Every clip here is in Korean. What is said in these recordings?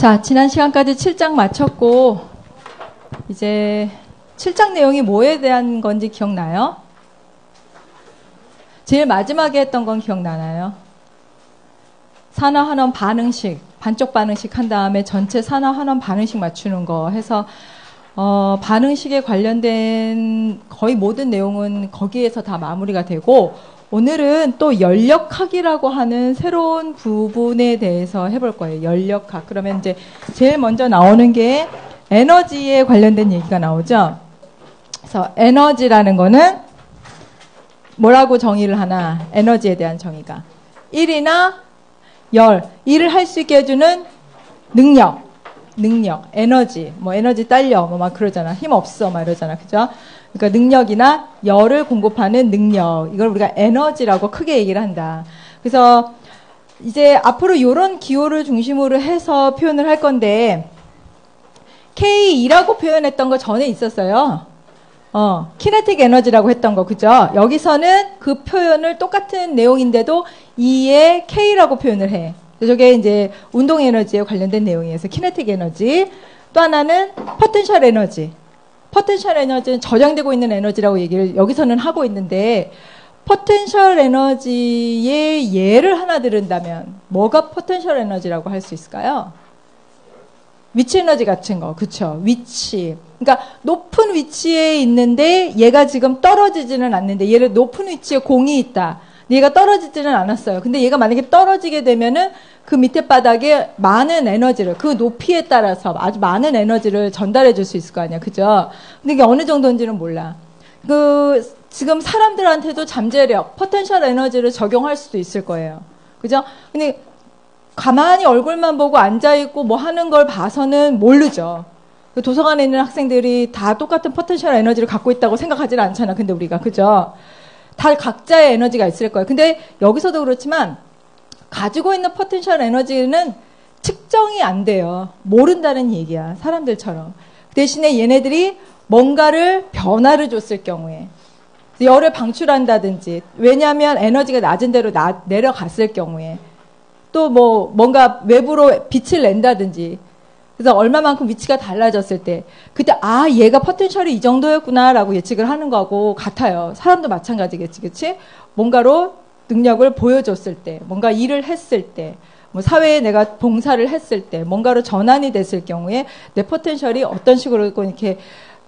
자, 지난 시간까지 7장 마쳤고, 이제 7장 내용이 뭐에 대한 건지 기억나요? 제일 마지막에 했던 건 기억나나요? 산화 환원 반응식, 반쪽 반응식 한 다음에 전체 산화 환원 반응식 맞추는 거 해서 어, 반응식에 관련된 거의 모든 내용은 거기에서 다 마무리가 되고 오늘은 또 연력학이라고 하는 새로운 부분에 대해서 해볼 거예요. 연력학. 그러면 이제 제일 먼저 나오는 게 에너지에 관련된 얘기가 나오죠. 그래서 에너지라는 거는 뭐라고 정의를 하나? 에너지에 대한 정의가. 1이나 열. 일을 할 수 있게 해주는 능력. 능력. 에너지. 뭐 에너지 딸려. 뭐 막 그러잖아. 힘 없어. 막 이러잖아. 그죠? 그러니까 능력이나 열을 공급하는 능력. 이걸 우리가 에너지라고 크게 얘기를 한다. 그래서 이제 앞으로 이런 기호를 중심으로 해서 표현을 할 건데 KE라고 표현했던 거 전에 있었어요. 어, kinetic 에너지라고 했던 거, 그죠? 여기서는 그 표현을 똑같은 내용인데도 E에 K라고 표현을 해. 저게 이제 운동 에너지에 관련된 내용이어서 kinetic 에너지. 또 하나는 potential 에너지. potential 에너지는 저장되고 있는 에너지라고 얘기를 여기서는 하고 있는데 potential 에너지의 예를 하나 들은다면 뭐가 potential 에너지라고 할 수 있을까요? 위치 에너지 같은 거, 그쵸? 위치. 그러니까 높은 위치에 있는데 얘가 지금 떨어지지는 않는데 얘를 높은 위치에 공이 있다. 얘가 떨어지지는 않았어요. 근데 얘가 만약에 떨어지게 되면은 그 밑에 바닥에 많은 에너지를 그 높이에 따라서 아주 많은 에너지를 전달해 줄 수 있을 거 아니야. 그죠? 근데 이게 어느 정도인지는 몰라. 그 지금 사람들한테도 잠재력, potential 에너지를 적용할 수도 있을 거예요. 그죠? 근데 가만히 얼굴만 보고 앉아 있고 뭐 하는 걸 봐서는 모르죠. 그 도서관에 있는 학생들이 다 똑같은 potential 에너지를 갖고 있다고 생각하지는 않잖아. 근데 우리가 그죠? 다 각자의 에너지가 있을 거예요. 근데 여기서도 그렇지만 가지고 있는 potential 에너지는 측정이 안 돼요. 모른다는 얘기야. 사람들처럼. 대신에 얘네들이 뭔가를 변화를 줬을 경우에 열을 방출한다든지 왜냐하면 에너지가 낮은 대로 나, 내려갔을 경우에 또 뭐 뭔가 외부로 빛을 낸다든지 그래서 얼마만큼 위치가 달라졌을 때 그때 아 얘가 포텐셜이 이 정도였구나라고 예측을 하는 거하고 같아요. 사람도 마찬가지겠지, 그렇지? 뭔가로 능력을 보여줬을 때, 뭔가 일을 했을 때, 뭐 사회에 내가 봉사를 했을 때, 뭔가로 전환이 됐을 경우에 내 potential이 어떤 식으로 이렇게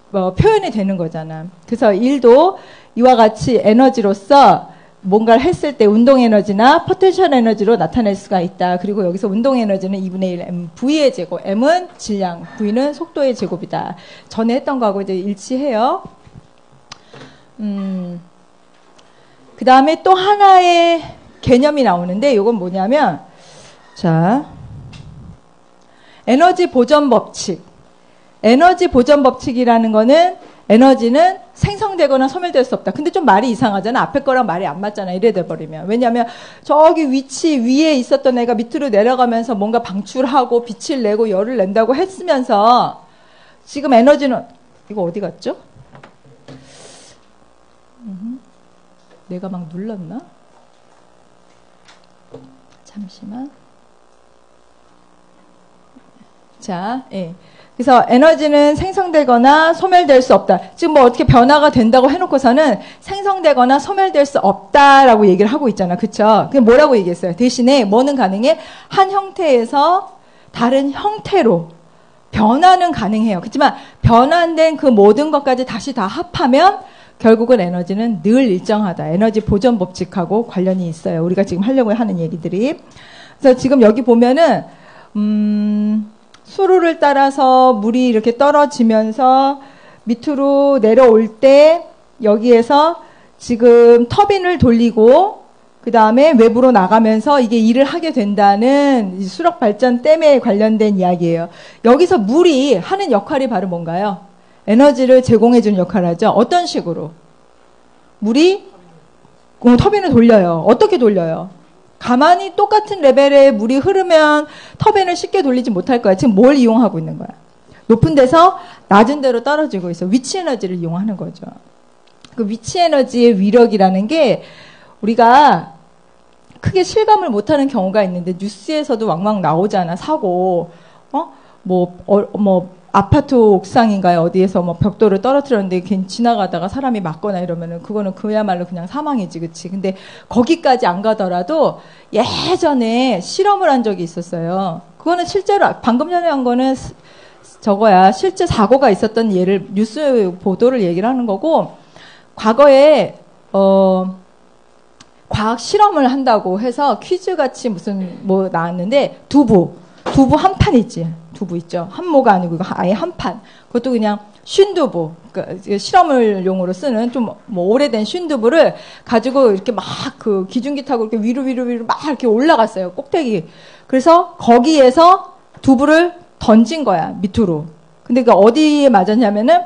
뭐 표현이 되는 거잖아. 그래서 일도 이와 같이 에너지로서 뭔가를 했을 때 운동 에너지나 potential 에너지로 나타낼 수가 있다. 그리고 여기서 운동 에너지는 2분의 1 m v의 제곱, m은 질량, v는 속도의 제곱이다. 전에 했던 거하고 이제 일치해요. 음, 그 다음에 또 하나의 개념이 나오는데 이건 뭐냐면 자 에너지 보존 법칙. 에너지 보존 법칙이라는 거는 에너지는 생성되거나 소멸될 수 없다. 근데 좀 말이 이상하잖아. 앞에 거랑 말이 안 맞잖아. 이래 돼버리면. 왜냐하면 저기 위치 위에 있었던 애가 밑으로 내려가면서 뭔가 방출하고 빛을 내고 열을 낸다고 했으면서 지금 에너지는 이거 어디 갔죠? 내가 막 눌렀나? 잠시만. 자, 예. 그래서 에너지는 생성되거나 소멸될 수 없다. 지금 뭐 어떻게 변화가 된다고 해놓고서는 생성되거나 소멸될 수 없다라고 얘기를 하고 있잖아. 그쵸? 그게 뭐라고 얘기했어요? 대신에 뭐는 가능해? 한 형태에서 다른 형태로 변화는 가능해요. 그렇지만 변환된 그 모든 것까지 다시 다 합하면 결국은 에너지는 늘 일정하다. 에너지 보존 법칙하고 관련이 있어요. 우리가 지금 하려고 하는 얘기들이. 그래서 지금 여기 보면은 음 수로를 따라서 물이 이렇게 떨어지면서 밑으로 내려올 때 여기에서 지금 터빈을 돌리고 그 다음에 외부로 나가면서 이게 일을 하게 된다는 수력 발전 댐에 관련된 이야기예요. 여기서 물이 하는 역할이 바로 뭔가요? 에너지를 제공해 주는 역할을 하죠. 어떤 식으로? 물이 터빈을 돌려요. 어떻게 돌려요? 가만히 똑같은 레벨의 물이 흐르면 터빈을 쉽게 돌리지 못할 거야. 지금 뭘 이용하고 있는 거야? 높은 데서 낮은 데로 떨어지고 있어. 위치 에너지를 이용하는 거죠. 그 위치 에너지의 위력이라는 게 우리가 크게 실감을 못하는 경우가 있는데 뉴스에서도 왕왕 나오잖아. 사고. 어? 뭐, 어, 뭐, 아파트 옥상인가요? 어디에서 뭐 벽돌을 떨어뜨렸는데 괜히 지나가다가 사람이 맞거나 이러면은 그거는 그야말로 그냥 사망이지, 그치? 근데 거기까지 안 가더라도 예전에 실험을 한 적이 있었어요. 그거는 실제로 방금 전에 한 거는 저거야 실제 사고가 있었던 예를 뉴스 보도를 얘기를 하는 거고 과거에 어 과학 실험을 한다고 해서 퀴즈 같이 무슨 뭐 나왔는데 두부 두부 한 판 있지 두부 있죠. 한 모가 아니고 이거 아예 한 판. 그것도 그냥 쉰두부 그러니까 실험을 용으로 쓰는 좀 뭐 오래된 쉰두부를 가지고 이렇게 막 그 기중기 타고 이렇게 위로 위로 위로 막 이렇게 올라갔어요. 꼭대기. 그래서 거기에서 두부를 던진 거야 밑으로. 근데 그 어디에 맞았냐면은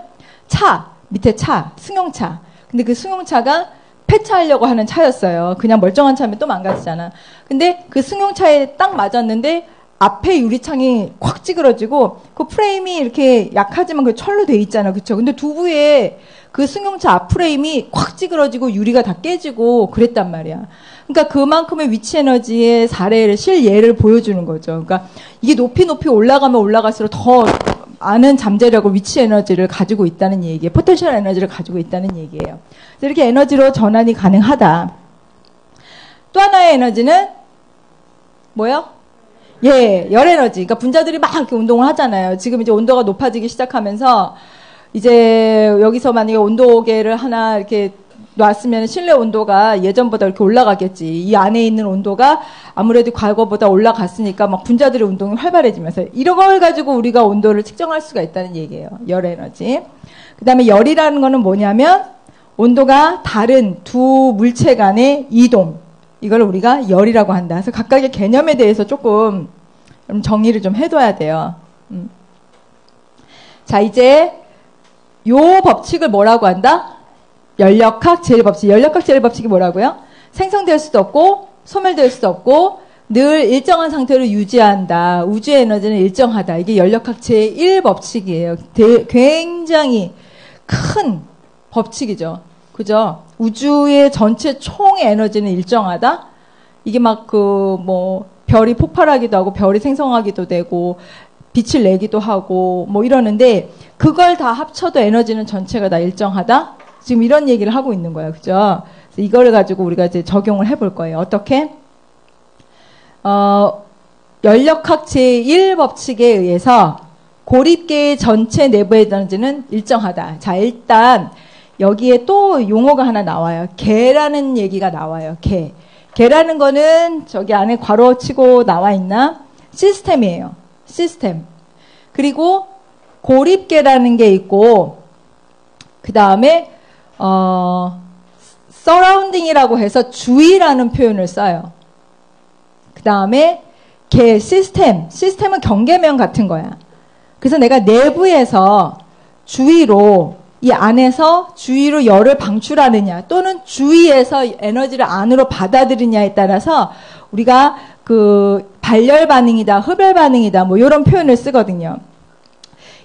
차 밑에 차 승용차. 근데 그 승용차가 폐차하려고 하는 차였어요. 그냥 멀쩡한 차면 또 망가지잖아. 근데 그 승용차에 딱 맞았는데 앞에 유리창이 콱 찌그러지고 그 프레임이 이렇게 약하지만 그 철로 돼 있잖아. 그쵸? 근데 두부에 그 승용차 앞 프레임이 콱 찌그러지고 유리가 다 깨지고 그랬단 말이야. 그러니까 그만큼의 위치 에너지의 사례를 실예를 보여주는 거죠. 그러니까 이게 높이 높이 올라가면 올라갈수록 더 많은 잠재력을 위치 에너지를 가지고 있다는 얘기예요. potential 에너지를 가지고 있다는 얘기예요. 이렇게 에너지로 전환이 가능하다. 또 하나의 에너지는 뭐요? 예, 열 에너지. 그러니까 분자들이 막 이렇게 운동을 하잖아요. 지금 이제 온도가 높아지기 시작하면서 이제 여기서 만약에 온도계를 하나 이렇게 놨으면 실내 온도가 예전보다 이렇게 올라가겠지. 이 안에 있는 온도가 아무래도 과거보다 올라갔으니까 막 분자들의 운동이 활발해지면서 이런 걸 가지고 우리가 온도를 측정할 수가 있다는 얘기예요. 열 에너지. 그 다음에 열이라는 거는 뭐냐면 온도가 다른 두 물체 간의 이동. 이걸 우리가 열이라고 한다. 그래서 각각의 개념에 대해서 조금 정의를 좀 해둬야 돼요. 음. 자, 이제 요 법칙을 뭐라고 한다? 연력학 제일 법칙. 연력학 제일 법칙이 뭐라고요? 생성될 수도 없고 소멸될 수도 없고 늘 일정한 상태로 유지한다. 우주의 에너지는 일정하다. 이게 연력학 제1 법칙이에요. 굉장히 큰 법칙이죠. 그죠? 우주의 전체 총 에너지는 일정하다? 이게 막 그 뭐 별이 폭발하기도 하고 별이 생성하기도 되고 빛을 내기도 하고 뭐 이러는데 그걸 다 합쳐도 에너지는 전체가 다 일정하다? 지금 이런 얘기를 하고 있는 거예요. 그죠? 이걸 가지고 우리가 이제 적용을 해볼 거예요. 어떻게? 어, 연력학 제1법칙에 의해서 고립계의 전체 내부의 에너지는 일정하다. 자, 일단 여기에 또 용어가 하나 나와요. 개라는 얘기가 나와요. 개. 개라는 거는 저기 안에 괄호 치고 나와 있나? 시스템이에요. 시스템. 그리고 고립계라는 게 있고, 그 다음에 어, 서라운딩이라고 해서 주의라는 표현을 써요. 그 다음에 개 시스템, 시스템은 경계면 같은 거야. 그래서 내가 내부에서 주위로 이 안에서 주위로 열을 방출하느냐 또는 주위에서 에너지를 안으로 받아들이냐에 따라서 우리가 그 발열 반응이다, 흡열 반응이다 뭐 이런 표현을 쓰거든요.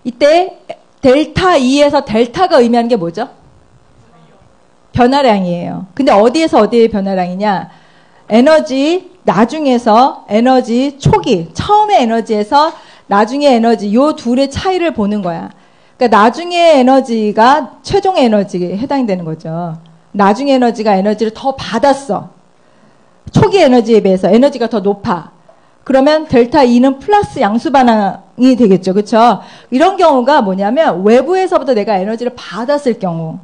이때 델타 2에서 델타가 의미하는 게 뭐죠? 변화량이에요. 근데 어디에서 어디에 변화량이냐? 에너지 나중에서 에너지 초기 처음의 에너지에서 나중의 에너지 요 둘의 차이를 보는 거야. 그러니까 나중의 에너지가 최종 에너지에 해당되는 거죠. 나중의 에너지가 에너지를 더 받았어. 초기 에너지에 비해서 에너지가 더 높아. 그러면 델타 2는 플러스 양수 반응이 되겠죠. 그렇죠? 이런 경우가 뭐냐면 외부에서부터 내가 에너지를 받았을 경우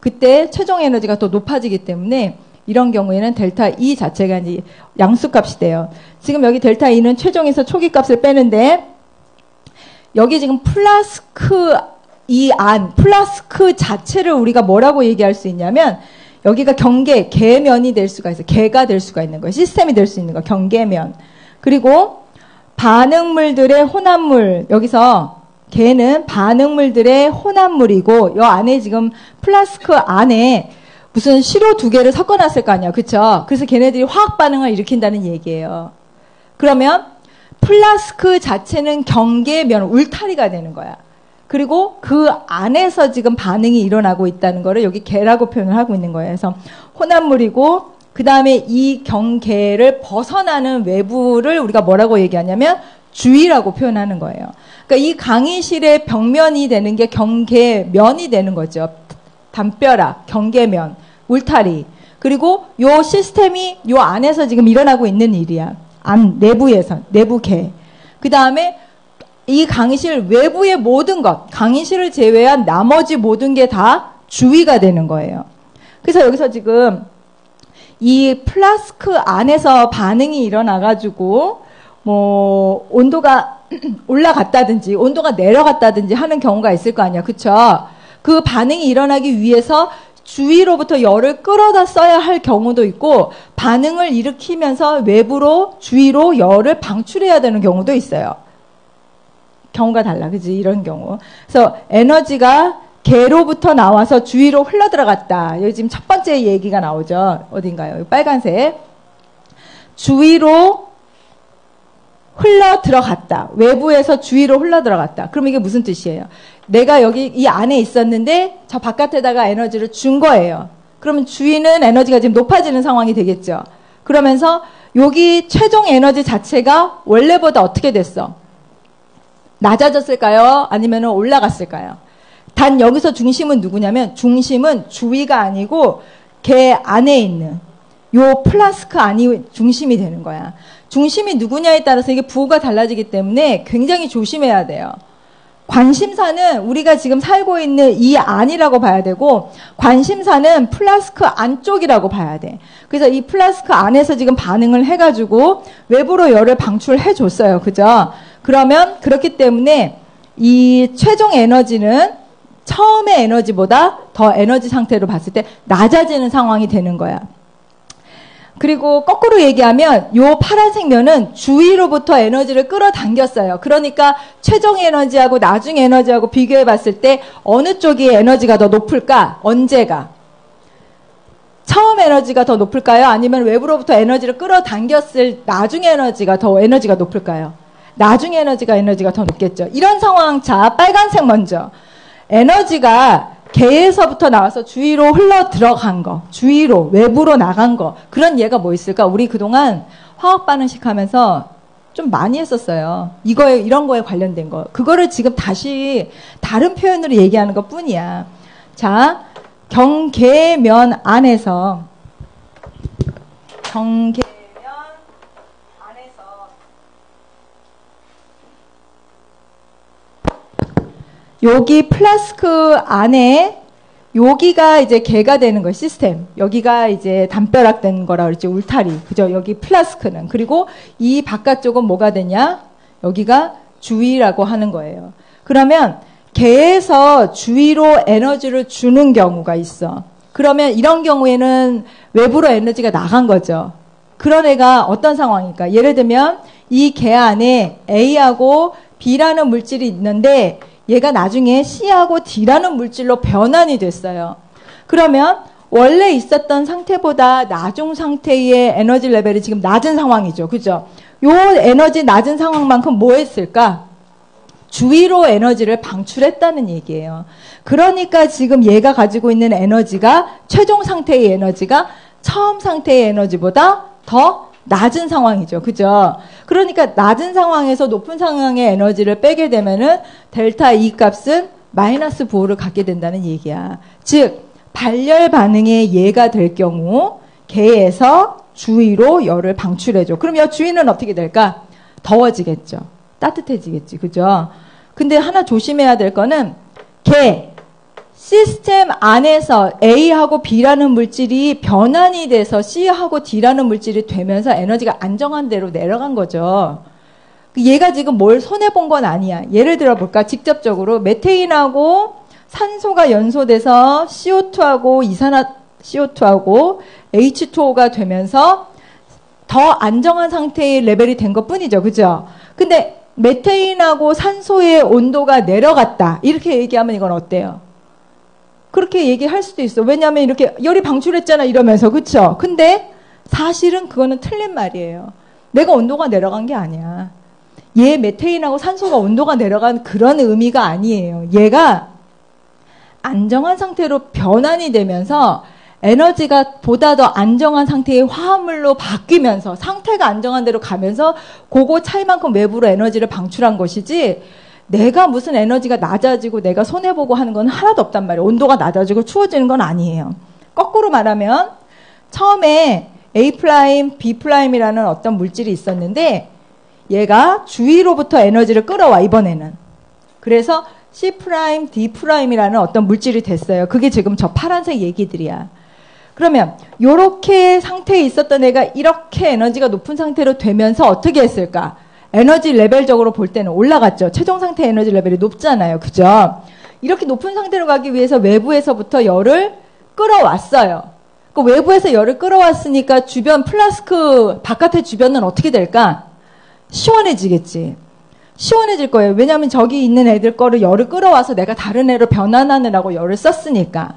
그때 최종 에너지가 더 높아지기 때문에 이런 경우에는 델타 E 자체가 양수값이 돼요. 지금 여기 델타 E는 최종에서 초기 값을 빼는데 여기 지금 플라스크 이 안, 플라스크 자체를 우리가 뭐라고 얘기할 수 있냐면 여기가 경계, 계면이 될 수가 있어요. 계가 될 수가 있는 거예요. 시스템이 될 수 있는 거, 경계면. 그리고 반응물들의 혼합물, 여기서 계는 반응물들의 혼합물이고 이 안에 지금 플라스크 안에 무슨 시료 두 개를 섞어놨을 거 아니야, 그쵸? 그래서 걔네들이 화학 반응을 일으킨다는 얘기예요. 그러면 플라스크 자체는 경계면 울타리가 되는 거야. 그리고 그 안에서 지금 반응이 일어나고 있다는 거를 여기 계라고 표현을 하고 있는 거예요. 그래서 혼합물이고 그 다음에 이 경계를 벗어나는 외부를 우리가 뭐라고 얘기하냐면 주위라고 표현하는 거예요. 그러니까 이 강의실의 벽면이 되는 게 경계면이 되는 거죠. 담벼락, 경계면, 울타리. 그리고 요 시스템이 요 안에서 지금 일어나고 있는 일이야. 안, 내부에서, 내부계. 그 다음에 이 강의실 외부의 모든 것, 강의실을 제외한 나머지 모든 게 다 주위가 되는 거예요. 그래서 여기서 지금 이 플라스크 안에서 반응이 일어나가지고 뭐 온도가 올라갔다든지 온도가 내려갔다든지 하는 경우가 있을 거 아니야, 그쵸? 그 반응이 일어나기 위해서 주위로부터 열을 끌어다 써야 할 경우도 있고 반응을 일으키면서 외부로 주위로 열을 방출해야 되는 경우도 있어요. 경우가 달라, 그지? 이런 경우. 그래서 에너지가 개로부터 나와서 주위로 흘러 들어갔다. 여기 지금 첫 번째 얘기가 나오죠. 어딘가요? 빨간색. 주위로 흘러 들어갔다. 외부에서 주위로 흘러 들어갔다. 그럼 이게 무슨 뜻이에요? 내가 여기 이 안에 있었는데 저 바깥에다가 에너지를 준 거예요. 그러면 주위는 에너지가 지금 높아지는 상황이 되겠죠. 그러면서 여기 최종 에너지 자체가 원래보다 어떻게 됐어? 낮아졌을까요? 아니면 올라갔을까요? 단 여기서 중심은 누구냐면 중심은 주위가 아니고 계 안에 있는 요 플라스크 안이 중심이 되는 거야. 중심이 누구냐에 따라서 이게 부호가 달라지기 때문에 굉장히 조심해야 돼요. 관심사는 우리가 지금 살고 있는 이 안이라고 봐야 되고 관심사는 플라스크 안쪽이라고 봐야 돼. 그래서 이 플라스크 안에서 지금 반응을 해가지고 외부로 열을 방출해 줬어요. 그죠? 그러면 그렇기 때문에 이 최종 에너지는 처음의 에너지보다 더 에너지 상태로 봤을 때 낮아지는 상황이 되는 거야. 그리고 거꾸로 얘기하면 요 파란색 면은 주위로부터 에너지를 끌어당겼어요. 그러니까 최종 에너지하고 나중 에너지하고 비교해 봤을 때 어느 쪽이 에너지가 더 높을까? 언제가? 처음 에너지가 더 높을까요? 아니면 외부로부터 에너지를 끌어당겼을 나중 에너지가 더 에너지가 높을까요? 나중 에너지가 에너지가 더 높겠죠. 이런 상황 자 빨간색 먼저 에너지가 개에서부터 나와서 주위로 흘러 들어간 거, 주위로, 외부로 나간 거, 그런 예가 뭐 있을까? 우리 그동안 화학 반응식 하면서 좀 많이 했었어요. 이거에, 이런 거에 관련된 거. 그거를 지금 다시 다른 표현으로 얘기하는 것 뿐이야. 자, 경계면 안에서, 경계, 여기 플라스크 안에 여기가 이제 계가 되는 거 시스템. 여기가 이제 담벼락 된 거라 그랬지 울타리. 그죠? 여기 플라스크는. 그리고 이 바깥쪽은 뭐가 되냐? 여기가 주위라고 하는 거예요. 그러면 계에서 주위로 에너지를 주는 경우가 있어. 그러면 이런 경우에는 외부로 에너지가 나간 거죠. 그런 애가 어떤 상황일까? 예를 들면 이 개 안에 A하고 B라는 물질이 있는데 얘가 나중에 C하고 D라는 물질로 변환이 됐어요. 그러면 원래 있었던 상태보다 나중 상태의 에너지 레벨이 지금 낮은 상황이죠. 그죠? 요 에너지 낮은 상황만큼 뭐 했을까? 주위로 에너지를 방출했다는 얘기예요. 그러니까 지금 얘가 가지고 있는 에너지가 최종 상태의 에너지가 처음 상태의 에너지보다 더 낮은 상황이죠. 그죠? 그러니까 낮은 상황에서 높은 상황의 에너지를 빼게 되면은 델타 E 값은 마이너스 부호를 갖게 된다는 얘기야. 즉, 발열 반응의 예가 될 경우 개에서 주위로 열을 방출해줘. 이 주위는 어떻게 될까? 더워지겠죠. 따뜻해지겠지. 그죠? 근데 하나 조심해야 될 거는 개, 시스템 안에서 A하고 B라는 물질이 변환이 돼서 C하고 D라는 물질이 되면서 에너지가 안정한 대로 내려간 거죠. 얘가 지금 뭘 손해본 건 아니야. 예를 들어 볼까? 직접적으로 메테인하고 산소가 연소돼서 CO2하고 이산화 CO2하고 H2O가 되면서 더 안정한 상태의 레벨이 된 것 뿐이죠. 그죠? 근데 메테인하고 산소의 온도가 내려갔다. 이렇게 얘기하면 이건 어때요? 그렇게 얘기할 수도 있어. 왜냐하면 이렇게 열이 방출했잖아 이러면서 그쵸? 근데 사실은 그거는 틀린 말이에요. 내가 온도가 내려간 게 아니야. 얘 메테인하고 산소가 온도가 내려간 그런 의미가 아니에요. 얘가 안정한 상태로 변환이 되면서 에너지가 보다 더 안정한 상태의 화합물로 바뀌면서 상태가 안정한 데로 가면서 그거 차이만큼 외부로 에너지를 방출한 것이지 내가 무슨 에너지가 낮아지고 내가 손해보고 하는 건 하나도 없단 말이에요. 온도가 낮아지고 추워지는 건 아니에요. 거꾸로 말하면 처음에 A prime, B prime이라는 어떤 물질이 있었는데 얘가 주위로부터 에너지를 끌어와 이번에는. 그래서 C prime, D prime이라는 어떤 물질이 됐어요. 그게 지금 저 파란색 얘기들이야. 그러면 이렇게 상태에 있었던 애가 이렇게 에너지가 높은 상태로 되면서 어떻게 했을까? 에너지 레벨적으로 볼 때는 올라갔죠. 최종 상태 에너지 레벨이 높잖아요. 그죠? 이렇게 높은 상태로 가기 위해서 외부에서부터 열을 끌어왔어요. 그 외부에서 열을 끌어왔으니까 주변 플라스크 바깥의 주변은 어떻게 될까? 시원해지겠지. 시원해질 거예요. 왜냐하면 저기 있는 애들 거를 열을 끌어와서 내가 다른 애로 변환하느라고 열을 썼으니까.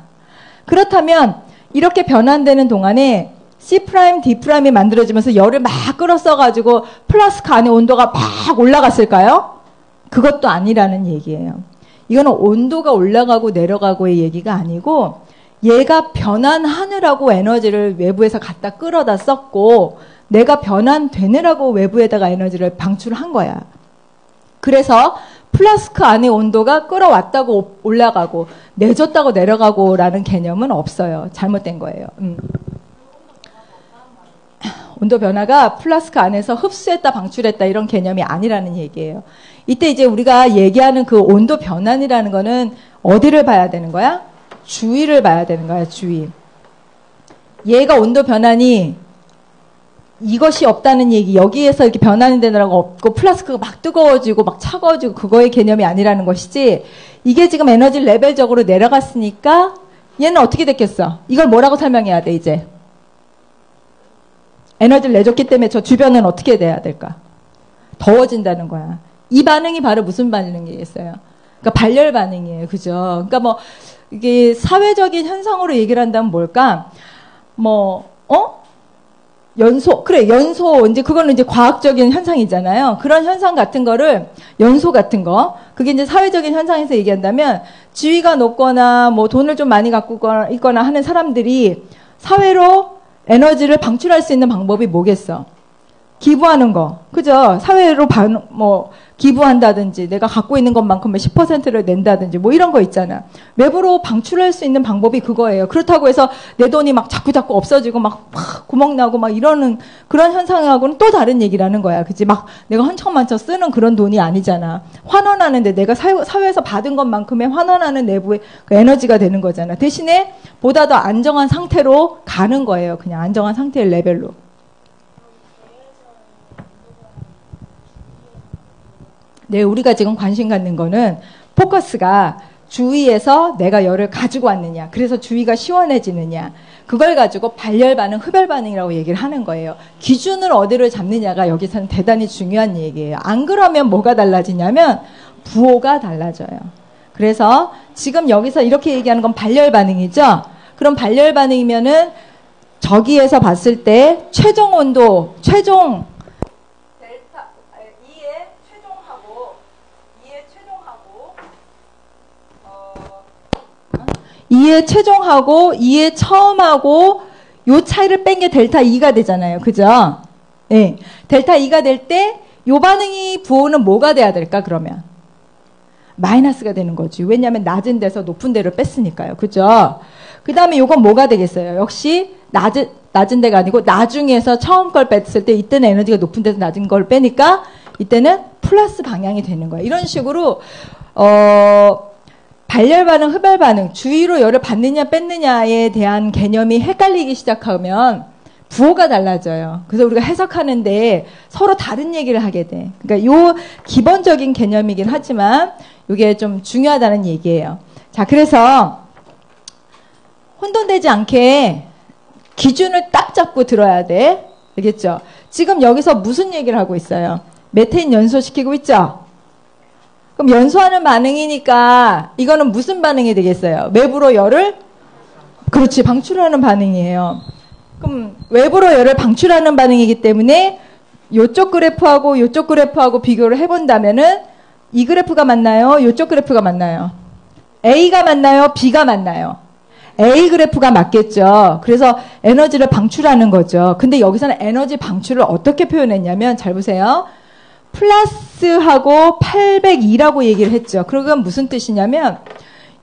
그렇다면 이렇게 변환되는 동안에 C 프라임, D 프라임이 만들어지면서 열을 막 끌어써가지고 플라스크 안에 온도가 막 올라갔을까요? 그것도 아니라는 얘기예요. 이거는 온도가 올라가고 내려가고의 얘기가 아니고 얘가 변환하느라고 에너지를 외부에서 갖다 끌어다 썼고 내가 변환되느라고 외부에다가 에너지를 방출한 거야. 그래서 플라스크 안의 온도가 끌어왔다고 올라가고 내줬다고 내려가고라는 개념은 없어요. 잘못된 거예요. 음. 온도 변화가 플라스크 안에서 흡수했다 방출했다 이런 개념이 아니라는 얘기예요. 이때 이제 우리가 얘기하는 그 온도 변환이라는 거는 어디를 봐야 되는 거야? 주위를 봐야 되는 거야, 주위. 얘가 온도 변환이 이것이 없다는 얘기, 여기에서 이렇게 변환이 되느라고 없고 플라스크가 막 뜨거워지고 막 차가워지고 그거의 개념이 아니라는 것이지 이게 지금 에너지 레벨적으로 내려갔으니까 얘는 어떻게 됐겠어? 이걸 뭐라고 설명해야 돼, 이제? 에너지를 내줬기 때문에 저 주변은 어떻게 돼야 될까? 더워진다는 거야. 이 반응이 바로 무슨 반응이겠어요? 그러니까 발열 반응이에요. 그죠? 그러니까 뭐 이게 사회적인 현상으로 얘기를 한다면 뭘까? 뭐 어? 연소, 그래, 연소, 이제 그거는 이제 과학적인 현상이잖아요. 그런 현상 같은 거를, 연소 같은 거, 그게 이제 사회적인 현상에서 얘기한다면, 지위가 높거나, 뭐 돈을 좀 많이 갖고 있거나 하는 사람들이 사회로 에너지를 방출할 수 있는 방법이 뭐겠어? 기부하는 거. 그죠? 사회로 반, 뭐, 기부한다든지 내가 갖고 있는 것만큼의 10%를 낸다든지 뭐 이런 거 있잖아. 외부로 방출할 수 있는 방법이 그거예요. 그렇다고 해서 내 돈이 막 자꾸 자꾸 없어지고 막, 막 구멍 나고 막 이러는 그런 현상하고는 또 다른 얘기라는 거야. 그치? 막 내가 헌청만청 쓰는 그런 돈이 아니잖아. 환원하는데 내가 사회에서 받은 것만큼의 환원하는 내부의 그 에너지가 되는 거잖아. 대신에 보다 더 안정한 상태로 가는 거예요. 그냥 안정한 상태의 레벨로. 네, 우리가 지금 관심 갖는 거는 포커스가 주위에서 내가 열을 가지고 왔느냐. 그래서 주위가 시원해지느냐. 그걸 가지고 발열 반응, 흡열 반응이라고 얘기를 하는 거예요. 기준을 어디를 잡느냐가 여기서는 대단히 중요한 얘기예요. 안 그러면 뭐가 달라지냐면 부호가 달라져요. 그래서 지금 여기서 이렇게 얘기하는 건 발열 반응이죠. 그럼 발열 반응이면은 저기에서 봤을 때 최종 온도, 최종 이에 최종하고 이에 처음하고 요 차이를 뺀 게 델타 2가 되잖아요. 그죠? 예. 네. 델타 2가 될 때 요 반응이 부호는 뭐가 돼야 될까 그러면? 마이너스가 되는 거지. 왜냐하면 낮은 데서 높은 데를 뺐으니까요. 그죠? 그 다음에 요건 뭐가 되겠어요? 역시 낮은, 낮은 데가 아니고 나중에서 처음 걸 뺐을 때 이때는 에너지가 높은 데서 낮은 걸 빼니까 이때는 플러스 방향이 되는 거예요. 이런 식으로 어 발열 반응, 흡열 반응, 주위로 열을 받느냐 뺐느냐에 대한 개념이 헷갈리기 시작하면 부호가 달라져요. 그래서 우리가 해석하는데 서로 다른 얘기를 하게 돼. 그러니까 요 기본적인 개념이긴 하지만 이게 좀 중요하다는 얘기예요. 자, 그래서 혼돈되지 않게 기준을 딱 잡고 들어야 돼. 알겠죠? 지금 여기서 무슨 얘기를 하고 있어요? 메테인 연소시키고 있죠? 그럼 연소하는 반응이니까 이거는 무슨 반응이 되겠어요? 외부로 열을 그렇지 방출하는 반응이에요. 그럼 외부로 열을 방출하는 반응이기 때문에 이쪽 그래프하고 이쪽 그래프하고 비교를 해본다면은 이 그래프가 맞나요? 이쪽 그래프가 맞나요? A가 맞나요? B가 맞나요? A 그래프가 맞겠죠. 그래서 에너지를 방출하는 거죠. 근데 여기서는 에너지 방출을 어떻게 표현했냐면 잘 보세요. 플러스하고 802라고 얘기를 했죠. 그러면 무슨 뜻이냐면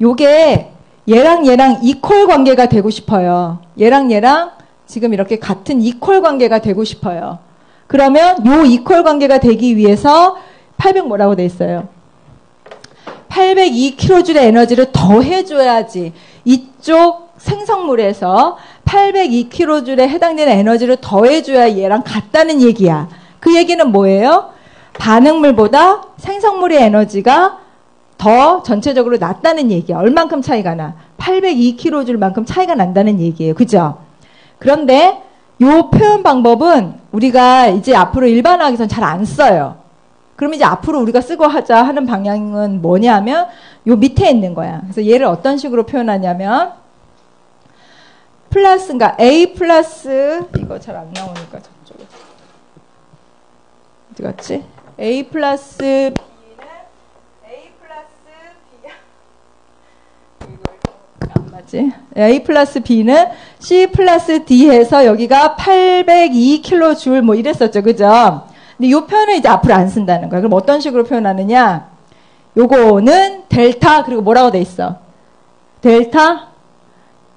요게 얘랑 얘랑 이퀄 관계가 되고 싶어요. 얘랑 얘랑 지금 이렇게 같은 이퀄 관계가 되고 싶어요. 그러면 요 이퀄 관계가 되기 위해서 800 뭐라고 돼 있어요? 802kJ의 에너지를 더해줘야지 이쪽 생성물에서 802kJ에 해당되는 에너지를 더해줘야 얘랑 같다는 얘기야. 그 얘기는 뭐예요? 반응물보다 생성물의 에너지가 더 전체적으로 낮다는 얘기야. 얼만큼 차이가 나? 802kJ만큼 차이가 난다는 얘기예요. 그죠? 그런데 요 표현 방법은 우리가 이제 앞으로 일반화하기선 잘 안 써요. 그럼 이제 앞으로 우리가 쓰고 하자 하는 방향은 뭐냐면 요 밑에 있는 거야. 그래서 얘를 어떤 식으로 표현하냐면 플러스, 그러니까 A 플러스 이거 잘 안 나오니까 저쪽에 어디 갔지? A 플러스 맞지? A 플러스 B는 C 플러스 D 해서 여기가 802kJ 뭐 이랬었죠. 그죠? 근데 이 표현을 이제 앞으로 안 쓴다는 거야. 그럼 어떤 식으로 표현하느냐? 요거는 델타 그리고 뭐라고 돼 있어? 델타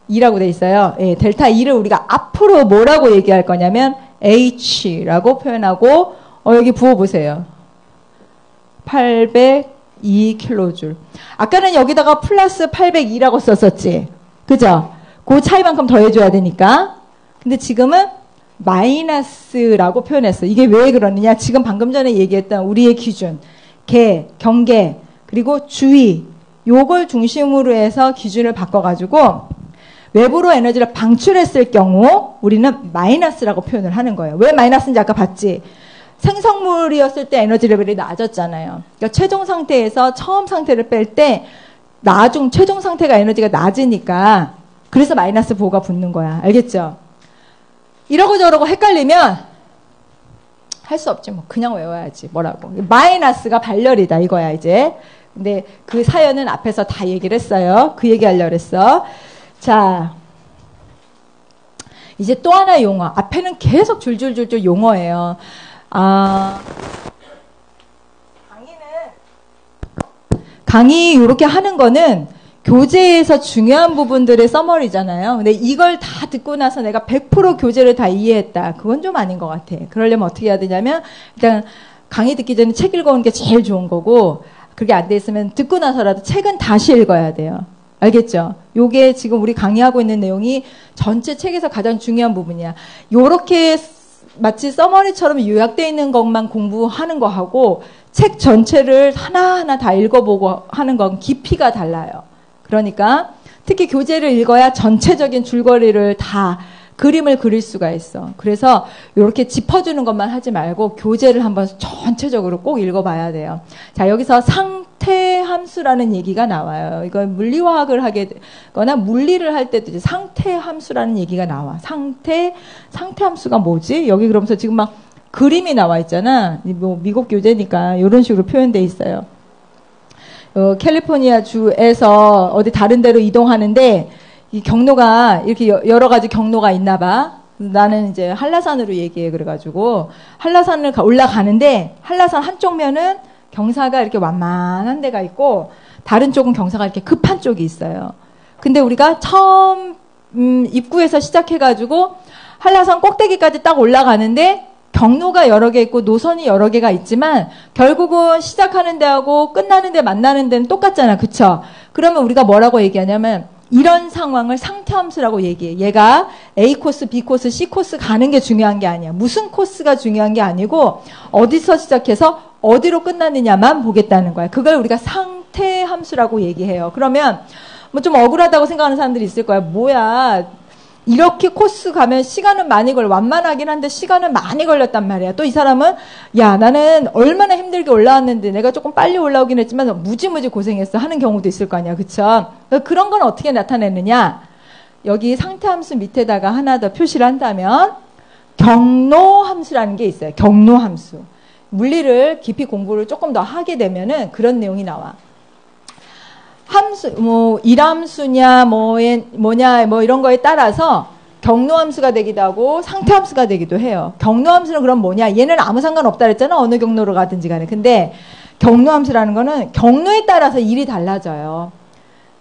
2라고 돼 있어요. 예, 델타 2를 우리가 앞으로 뭐라고 얘기할 거냐면 H라고 표현하고 어, 여기 부어보세요. 802kJ. 아까는 여기다가 플러스 802라고 썼었지. 그죠? 그 차이만큼 더해줘야 되니까. 근데 지금은 마이너스라고 표현했어. 이게 왜 그러느냐? 지금 방금 전에 얘기했던 우리의 기준, 개, 경계, 그리고 주의, 요걸 중심으로 해서 기준을 바꿔가지고 외부로 에너지를 방출했을 경우 우리는 마이너스라고 표현을 하는 거예요. 왜 마이너스인지 아까 봤지? 생성물이었을 때 에너지 레벨이 낮았잖아요. 그러니까 최종 상태에서 처음 상태를 뺄 때 나중 최종 상태가 에너지가 낮으니까 그래서 마이너스 보호가 붙는 거야. 알겠죠? 이러고 저러고 헷갈리면 할 수 없지 뭐. 그냥 외워야지. 뭐라고. 마이너스가 발열이다 이거야 이제. 근데 그 사연은 앞에서 다 얘기를 했어요. 그 얘기 하려고 했어. 자 이제 또 하나 용어. 앞에는 계속 줄줄줄줄 용어예요 아 강의는 강의 이렇게 하는 거는 교재에서 중요한 부분들의 써머리잖아요. 근데 이걸 다 듣고 나서 내가 100% 교재를 다 이해했다. 그건 좀 아닌 것 같아. 그러려면 어떻게 해야 되냐면 일단 강의 듣기 전에 책 읽어오는 게 제일 좋은 거고 그게 안 돼 있으면 듣고 나서라도 책은 다시 읽어야 돼요. 알겠죠? 요게 지금 우리 강의하고 있는 내용이 전체 책에서 가장 중요한 부분이야. 요렇게 마치 써머리처럼 요약되어 있는 것만 공부하는 거하고 책 전체를 하나하나 다 읽어보고 하는 건 깊이가 달라요. 그러니까 특히 교재를 읽어야 전체적인 줄거리를 다 그림을 그릴 수가 있어. 그래서 이렇게 짚어주는 것만 하지 말고 교재를 한번 전체적으로 꼭 읽어봐야 돼요. 자, 여기서 상태 함수라는 얘기가 나와요. 이거 물리화학을 하게 되거나 물리를 할 때도 이제 상태 함수라는 얘기가 나와. 상태, 상태 함수가 뭐지? 여기 그러면서 지금 막 그림이 나와 있잖아. 뭐 미국 교재니까 이런 식으로 표현돼 있어요. 어, 캘리포니아 주에서 어디 다른 데로 이동하는데 이 경로가 이렇게 여러 가지 경로가 있나 봐. 나는 이제 한라산으로 얘기해 그래가지고 한라산을 올라가는데 한라산 한쪽 면은 경사가 이렇게 완만한 데가 있고 다른 쪽은 경사가 이렇게 급한 쪽이 있어요. 근데 우리가 처음 음, 입구에서 시작해가지고 한라산 꼭대기까지 딱 올라가는데 경로가 여러 개 있고 노선이 여러 개가 있지만 결국은 시작하는 데하고 끝나는 데 만나는 데는 똑같잖아. 그쵸? 그러면 우리가 뭐라고 얘기하냐면 이런 상황을 상태함수라고 얘기해. 얘가 A 코스, B 코스, C 코스 가는 게 중요한 게 아니야. 무슨 코스가 중요한 게 아니고 어디서 시작해서 어디로 끝나느냐만 보겠다는 거야. 그걸 우리가 상태함수라고 얘기해요. 그러면 뭐 좀 억울하다고 생각하는 사람들이 있을 거야. 뭐야. 이렇게 코스 가면 시간은 많이 걸 완만하긴 한데 시간은 많이 걸렸단 말이야. 또 이 사람은 야 나는 얼마나 힘들게 올라왔는데 내가 조금 빨리 올라오긴 했지만 무지무지 고생했어 하는 경우도 있을 거 아니야, 그쵸? 그런 건 어떻게 나타내느냐? 여기 상태 함수 밑에다가 하나 더 표시를 한다면 경로 함수라는 게 있어요. 경로 함수. 물리를 깊이 공부를 조금 더 하게 되면은 그런 내용이 나와. 함수, 뭐, 일함수냐, 뭐, 뭐냐, 뭐 이런 거에 따라서 경로함수가 되기도 하고 상태함수가 되기도 해요. 경로함수는 그럼 뭐냐? 얘는 아무 상관없다 그랬잖아. 어느 경로로 가든지 간에. 근데 경로함수라는 거는 경로에 따라서 일이 달라져요.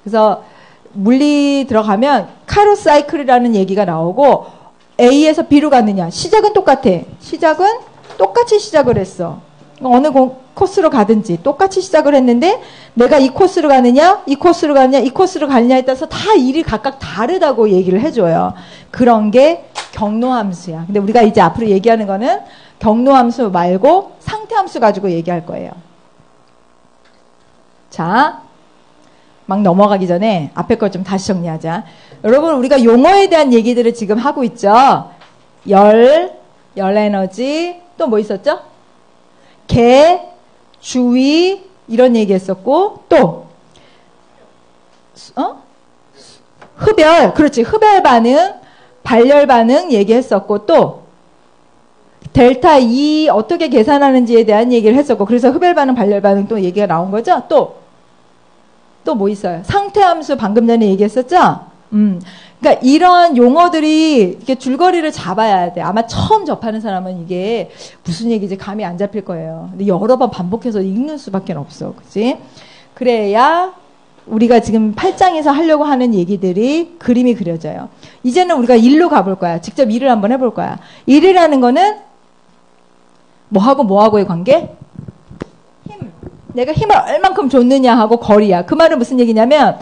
그래서 물리 들어가면 카로사이클이라는 얘기가 나오고 A에서 B로 갔느냐. 시작은 똑같아. 시작은 똑같이 시작을 했어. 어느 코스로 가든지 똑같이 시작을 했는데 내가 이 코스로 가느냐, 이 코스로 가느냐, 이 코스로 가느냐에 따라서 다 일이 각각 다르다고 얘기를 해줘요. 그런 게 경로함수야. 근데 우리가 이제 앞으로 얘기하는 거는 경로함수 말고 상태함수 가지고 얘기할 거예요. 자, 막 넘어가기 전에 앞에 걸 좀 다시 정리하자. 여러분, 우리가 용어에 대한 얘기들을 지금 하고 있죠. 열, 열 에너지, 또 뭐 있었죠? 개, 주의, 이런 얘기 했었고, 또, 어? 흡열, 그렇지. 흡열 반응, 발열 반응 얘기했었고, 또, 델타 E 어떻게 계산하는지에 대한 얘기를 했었고, 그래서 흡열 반응, 발열 반응 또 얘기가 나온 거죠? 또, 또 뭐 있어요? 상태 함수 방금 전에 얘기했었죠? 음. 그러니까 이런 용어들이 이렇게 줄거리를 잡아야 돼. 아마 처음 접하는 사람은 이게 무슨 얘기지 감이 안 잡힐 거예요. 근데 여러 번 반복해서 읽는 수밖에 없어. 그지? 그래야 우리가 지금 8장에서 하려고 하는 얘기들이 그림이 그려져요. 이제는 우리가 일로 가볼 거야. 직접 일을 한번 해볼 거야. 일이라는 거는 뭐하고 뭐하고의 관계? 힘. 내가 힘을 얼만큼 줬느냐 하고 거리야. 그 말은 무슨 얘기냐면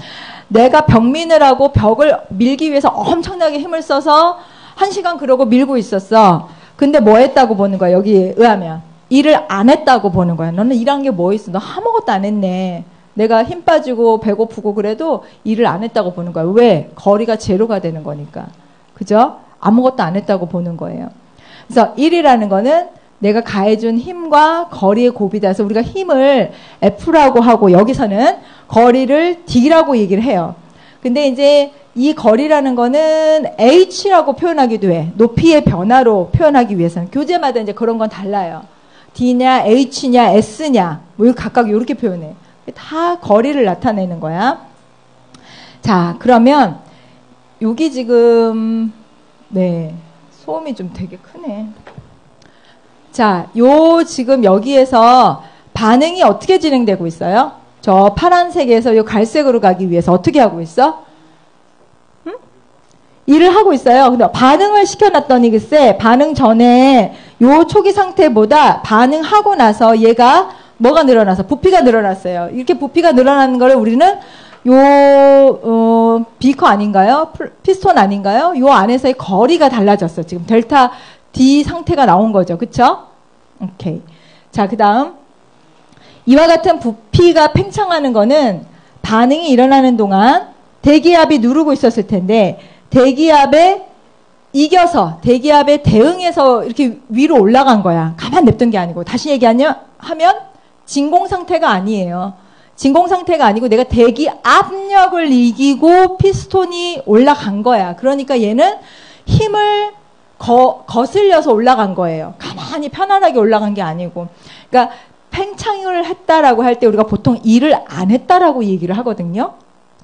내가 벽민을 하고 벽을 밀기 위해서 엄청나게 힘을 써서 한 시간 그러고 밀고 있었어. 근데 뭐 했다고 보는 거야, 여기에 의하면. 일을 안 했다고 보는 거야. 너는 일한 게 뭐 있어? 너 아무것도 안 했네. 내가 힘 빠지고 배고프고 그래도 일을 안 했다고 보는 거야. 왜? 거리가 제로가 되는 거니까. 그죠? 아무것도 안 했다고 보는 거예요. 그래서 일이라는 거는 내가 가해준 힘과 거리의 곱이다. 서 우리가 힘을 F라고 하고 여기서는 거리를 D라고 얘기를 해요. 근데 이제 이 거리라는 거는 H라고 표현하기도 해. 높이의 변화로 표현하기 위해서는 교재마다 이제 그런 건 달라요. D냐, H냐, S냐, 뭐 각각 이렇게 표현해. 다 거리를 나타내는 거야. 자, 그러면 여기 지금 네 소음이 좀 되게 크네. 자, 요 지금 여기에서 반응이 어떻게 진행되고 있어요? 저 파란색에서 요 갈색으로 가기 위해서 어떻게 하고 있어? 응? 일을 하고 있어요. 근데 반응을 시켜놨더니 글쎄 반응 전에 요 초기 상태보다 반응하고 나서 얘가 뭐가 늘어나서 부피가 늘어났어요. 이렇게 부피가 늘어나는 거를 우리는 요 어, 비커 아닌가요? 피스톤 아닌가요? 요 안에서의 거리가 달라졌어. 지금 델타 D 상태가 나온 거죠. 그쵸? 오케이. 자, 그 다음. 이와 같은 부피가 팽창하는 거는 반응이 일어나는 동안 대기압이 누르고 있었을 텐데 대기압에 이겨서 대기압에 대응해서 이렇게 위로 올라간 거야. 가만 냅둔 게 아니고 다시 얘기하면 하면 진공 상태가 아니에요. 진공 상태가 아니고 내가 대기 압력을 이기고 피스톤이 올라간 거야. 그러니까 얘는 힘을 거, 거슬려서 올라간 거예요. 가만히 편안하게 올라간 게 아니고. 그러니까 팽창을 했다라고 할 때 우리가 보통 일을 안 했다라고 얘기를 하거든요.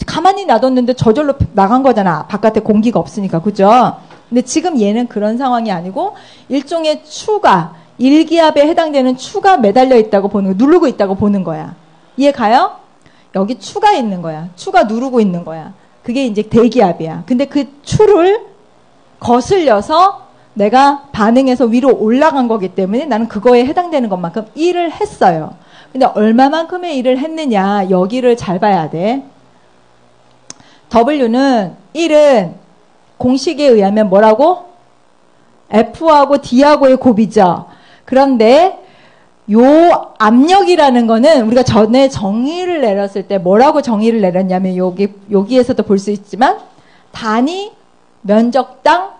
가만히 놔뒀는데 저절로 나간 거잖아. 바깥에 공기가 없으니까. 그죠? 근데 지금 얘는 그런 상황이 아니고 일종의 추가, 일기압에 해당되는 추가 매달려 있다고 보는 거, 누르고 있다고 보는 거야. 이해 가요? 여기 추가 있는 거야. 추가 누르고 있는 거야. 그게 이제 대기압이야. 근데 그 추를 거슬려서 내가 반응해서 위로 올라간 거기 때문에 나는 그거에 해당되는 것만큼 일을 했어요. 근데 얼마만큼의 일을 했느냐 여기를 잘 봐야 돼. W는 1은 공식에 의하면 뭐라고? F하고 D하고의 곱이죠. 그런데 요 압력이라는 거는 우리가 전에 정의를 내렸을 때 뭐라고 정의를 내렸냐면 여기 여기에서도 볼 수 있지만 단위 면적당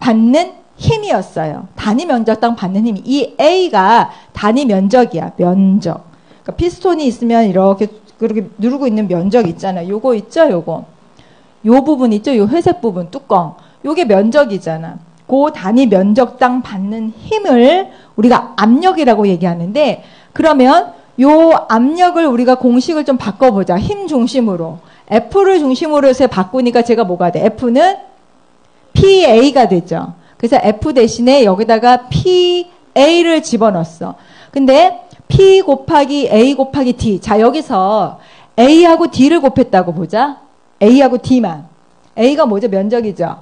받는 힘이었어요. 단위 면적당 받는 힘이. 이 A가 단위 면적이야. 면적. 그러니까 피스톤이 있으면 이렇게 그렇게 누르고 있는 면적 있잖아요. 요거 있죠, 요거. 요 부분 있죠, 요 회색 부분 뚜껑. 요게 면적이잖아. 그 단위 면적당 받는 힘을 우리가 압력이라고 얘기하는데 그러면 요 압력을 우리가 공식을 좀 바꿔보자. 힘 중심으로. F를 중심으로 해서 바꾸니까 제가 뭐가 돼? F는 PA가 되죠. 그래서 F 대신에 여기다가 PA를 집어넣었어. 근데 P 곱하기 A 곱하기 D. 자, 여기서 A하고 D를 곱했다고 보자. A하고 D만. A가 뭐죠? 면적이죠.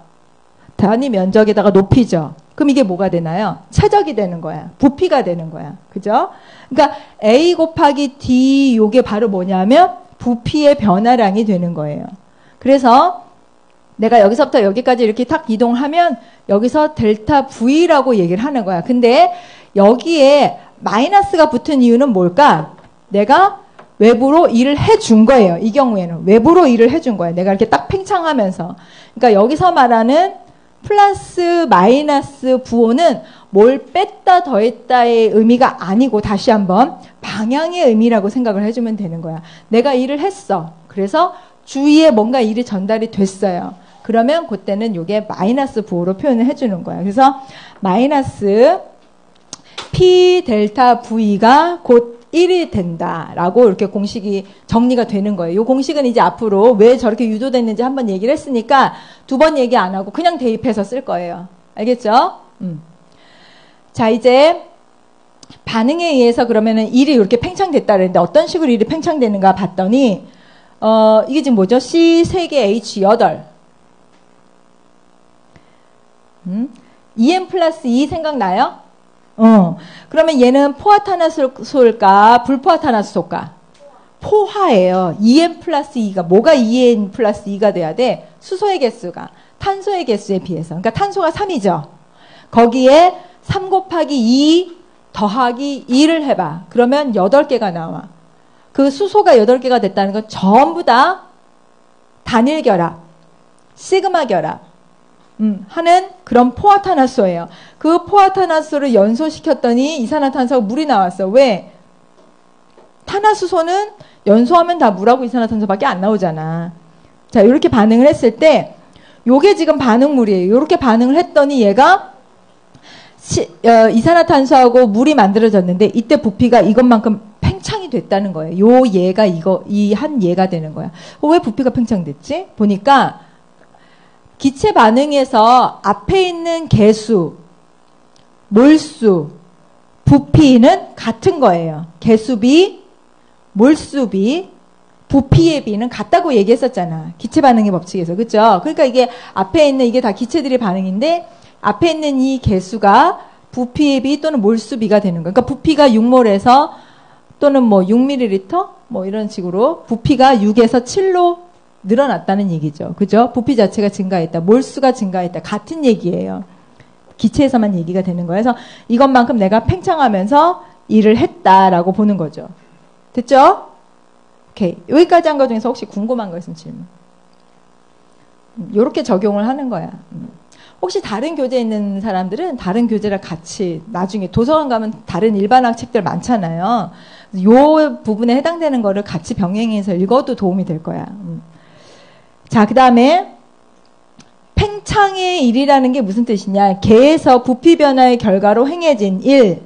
단위 면적에다가 높이죠. 그럼 이게 뭐가 되나요? 최적이 되는 거야. 부피가 되는 거야. 그죠? 그러니까 A 곱하기 D 요게 바로 뭐냐면 부피의 변화량이 되는 거예요. 그래서 내가 여기서부터 여기까지 이렇게 탁 이동하면 여기서 델타 V라고 얘기를 하는 거야. 근데 여기에 마이너스가 붙은 이유는 뭘까? 내가 외부로 일을 해준 거예요. 이 경우에는 외부로 일을 해준 거예요. 내가 이렇게 딱 팽창하면서. 그러니까 여기서 말하는 플러스 마이너스 부호는 뭘 뺐다 더했다의 의미가 아니고 다시 한번 방향의 의미라고 생각을 해주면 되는 거야. 내가 일을 했어. 그래서 주위에 뭔가 일이 전달이 됐어요. 그러면 그때는 이게 마이너스 부호로 표현을 해주는 거야. 그래서 마이너스 P 델타 V가 곧 1이 된다라고 이렇게 공식이 정리가 되는 거예요. 이 공식은 이제 앞으로 왜 저렇게 유도됐는지 한번 얘기를 했으니까 두 번 얘기 안 하고 그냥 대입해서 쓸 거예요. 알겠죠? 음. 자, 이제 반응에 의해서 그러면은 일이 이렇게 팽창됐다 그랬는데 어떤 식으로 일이 팽창되는가 봤더니 어, 이게 지금 뭐죠? C 3개 H 8. 음? EM 플러스 E 생각나요? 어. 그러면 얘는 포화탄화수소일까? 불포화탄화수소일까? 포화예요. EN 플러스 2가 뭐가 EN 플러스 2가 돼야 돼? 수소의 개수가 탄소의 개수에 비해서. 그러니까 탄소가 3이죠. 거기에 3 곱하기 2 더하기 2를 해봐. 그러면 8개가 나와. 그 수소가 8개가 됐다는 건 전부 다 단일 결합, 시그마 결합, 음, 하는 그런 포화탄화소예요. 그 포화탄화소를 연소시켰더니 이산화탄소가 물이 나왔어. 왜? 탄화수소는 연소하면 다 물하고 이산화탄소밖에 안 나오잖아. 자, 이렇게 반응을 했을 때, 요게 지금 반응물이에요. 이렇게 반응을 했더니 얘가 시, 어, 이산화탄소하고 물이 만들어졌는데 이때 부피가 이것만큼 팽창이 됐다는 거예요. 요 얘가 이거 이 한 얘가 되는 거야. 어, 왜 부피가 팽창됐지? 보니까 기체 반응에서 앞에 있는 개수, 몰수, 부피는 같은 거예요. 개수비, 몰수비, 부피의 비는 같다고 얘기했었잖아. 기체 반응의 법칙에서. 그죠? 그러니까 이게 앞에 있는 이게 다 기체들의 반응인데 앞에 있는 이 개수가 부피의 비 또는 몰수비가 되는 거예요. 그러니까 부피가 6몰에서 또는 뭐 6ml 뭐 이런 식으로 부피가 6에서 7로 늘어났다는 얘기죠. 그죠? 부피 자체가 증가했다. 몰수가 증가했다. 같은 얘기예요. 기체에서만 얘기가 되는 거예요. 그래서 이것만큼 내가 팽창하면서 일을 했다라고 보는 거죠. 됐죠? 오케이. 여기까지 한것 중에서 혹시 궁금한 거 있으면 질문. 이렇게 음, 적용을 하는 거야. 음. 혹시 다른 교재에 있는 사람들은 다른 교재랑 같이 나중에 도서관 가면 다른 일반학 책들 많잖아요. 요 부분에 해당되는 거를 같이 병행해서 읽어도 도움이 될 거야. 음. 자, 그 다음에 팽창의 일이라는 게 무슨 뜻이냐? 개에서 부피 변화의 결과로 행해진 일,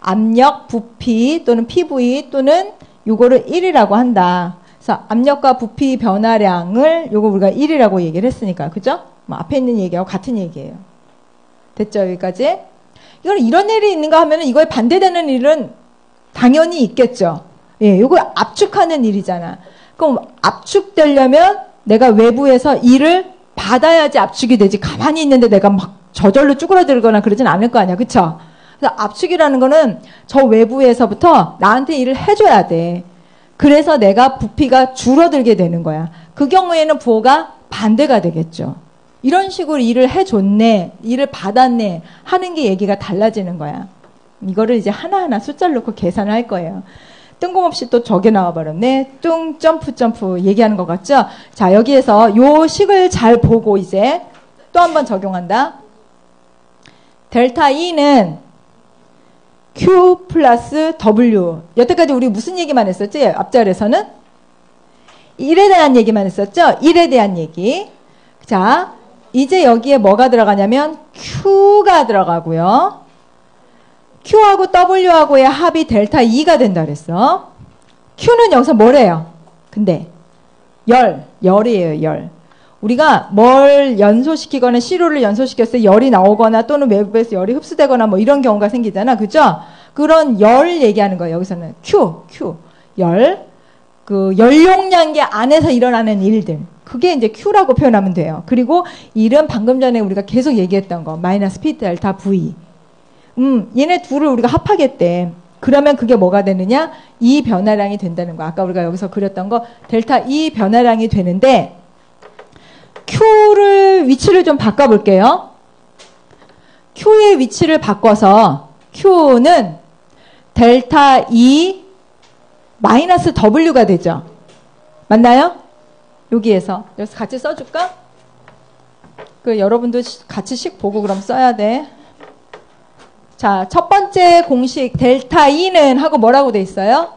압력, 부피 또는 PV 또는 요거를 1이라고 한다. 그래서 압력과 부피 변화량을 요거 우리가 1이라고 얘기를 했으니까. 그죠? 뭐 앞에 있는 얘기하고 같은 얘기예요. 됐죠? 여기까지? 이건 이런 일이 있는가 하면은 이거에 반대되는 일은 당연히 있겠죠. 예, 요거 압축하는 일이잖아. 그럼 압축되려면 내가 외부에서 일을 받아야지 압축이 되지. 가만히 있는데 내가 막 저절로 쭈그러들거나 그러진 않을 거 아니야. 그쵸? 그래서 압축이라는 거는 저 외부에서부터 나한테 일을 해줘야 돼. 그래서 내가 부피가 줄어들게 되는 거야. 그 경우에는 부호가 반대가 되겠죠. 이런 식으로 일을 해줬네, 일을 받았네 하는 게 얘기가 달라지는 거야. 이거를 이제 하나하나 숫자를 놓고 계산을 할 거예요. 뜬금없이 또 저게 나와버렸네. 뚱, 점프, 점프 얘기하는 것 같죠? 자, 여기에서 요 식을 잘 보고 이제 또 한 번 적용한다. 델타 E는 Q 플러스 W. 여태까지 우리 무슨 얘기만 했었지? 앞자리에서는 1에 대한 얘기만 했었죠? 1에 대한 얘기. 자, 이제 여기에 뭐가 들어가냐면 Q가 들어가고요. Q하고 W하고의 합이 델타 E가 된다 그랬어. Q는 여기서 뭐래요? 근데 열, 열이에요, 열. 우리가 뭘 연소시키거나 시료를 연소시켰을 때 열이 나오거나 또는 외부에서 열이 흡수되거나 뭐 이런 경우가 생기잖아. 그죠? 그런 열 얘기하는 거예요. 여기서는 Q, Q. 열. 그 열용량계 안에서 일어나는 일들. 그게 이제 Q라고 표현하면 돼요. 그리고 일은 방금 전에 우리가 계속 얘기했던 거. 마이너스 P 델타 V. 음, 얘네 둘을 우리가 합하겠대. 그러면 그게 뭐가 되느냐? 이 변화량이 된다는 거. 아까 우리가 여기서 그렸던 거 델타 이 변화량이 되는데 Q를 위치를 좀 바꿔 볼게요. Q의 위치를 바꿔서 Q는 델타 E 마이너스 W가 되죠. 맞나요? 여기에서 여기서 같이 써줄까? 그 여러분도 같이 식 보고 그럼 써야 돼. 자, 첫 번째 공식 델타 E는 하고 뭐라고 돼 있어요?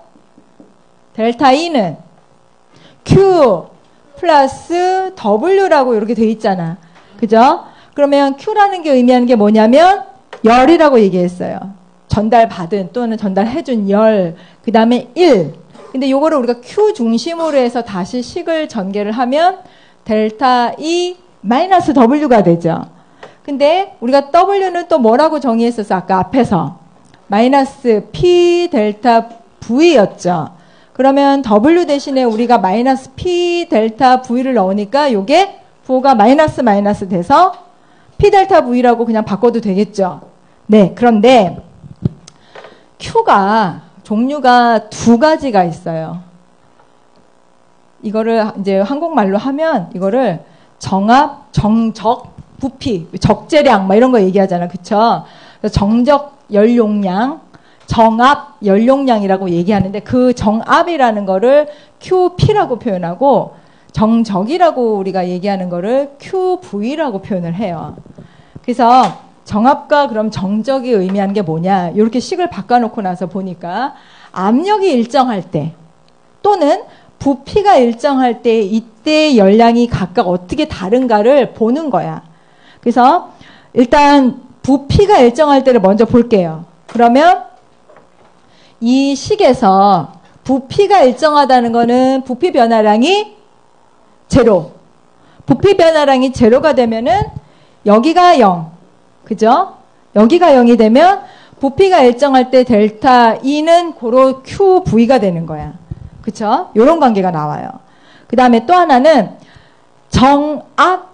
델타 E는 Q 플러스 W라고 이렇게 돼 있잖아. 그죠? 그러면 Q라는 게 의미하는 게 뭐냐면 열이라고 얘기했어요. 전달받은 또는 전달해준 열, 그 다음에 1. 근데 요거를 우리가 Q 중심으로 해서 다시 식을 전개를 하면 델타 E 마이너스 W가 되죠. 근데 우리가 W는 또 뭐라고 정의했었어? 아까 앞에서. 마이너스 P 델타 V였죠. 그러면 W 대신에 우리가 마이너스 P 델타 V를 넣으니까 요게 부호가 마이너스 마이너스 돼서 P 델타 V라고 그냥 바꿔도 되겠죠. 네, 그런데 Q가 종류가 두 가지가 있어요. 이거를 이제 한국말로 하면 이거를 정압, 정적, 부피, 적재량 막 이런 거 얘기하잖아. 그쵸? 정적 열용량, 정압 열용량이라고 얘기하는데 그 정압이라는 거를 QP라고 표현하고 정적이라고 우리가 얘기하는 거를 QV라고 표현을 해요. 그래서 정압과 그럼 정적이 의미하는 게 뭐냐? 이렇게 식을 바꿔놓고 나서 보니까 압력이 일정할 때 또는 부피가 일정할 때 이때 열량이 각각 어떻게 다른가를 보는 거야. 그래서 일단 부피가 일정할 때를 먼저 볼게요. 그러면 이 식에서 부피가 일정하다는 거는 부피 변화량이 제로. 부피 변화량이 제로가 되면은 여기가 0. 그죠? 여기가 0이 되면 부피가 일정할 때 델타 E는 고로 QV가 되는 거야. 그쵸? 요런 관계가 나와요. 그 다음에 또 하나는 정압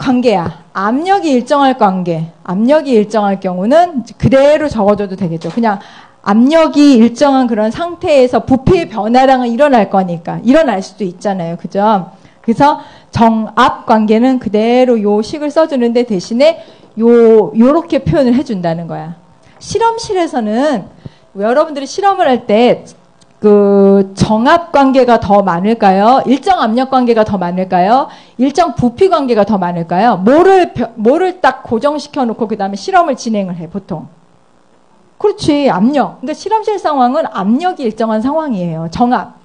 관계야. 압력이 일정할 관계. 압력이 일정할 경우는 그대로 적어줘도 되겠죠. 그냥 압력이 일정한 그런 상태에서 부피 변화량은 일어날 거니까. 일어날 수도 있잖아요. 그죠? 그래서 정압 관계는 그대로 요 식을 써주는데 대신에 요, 요렇게 표현을 해준다는 거야. 실험실에서는 여러분들이 실험을 할 때 그 정압 관계가 더 많을까요? 일정 압력 관계가 더 많을까요? 일정 부피 관계가 더 많을까요? 뭐를 뭐를 딱 고정시켜 놓고 그다음에 실험을 진행을 해 보통. 그렇지 압력. 그러니까 실험실 상황은 압력이 일정한 상황이에요. 정압.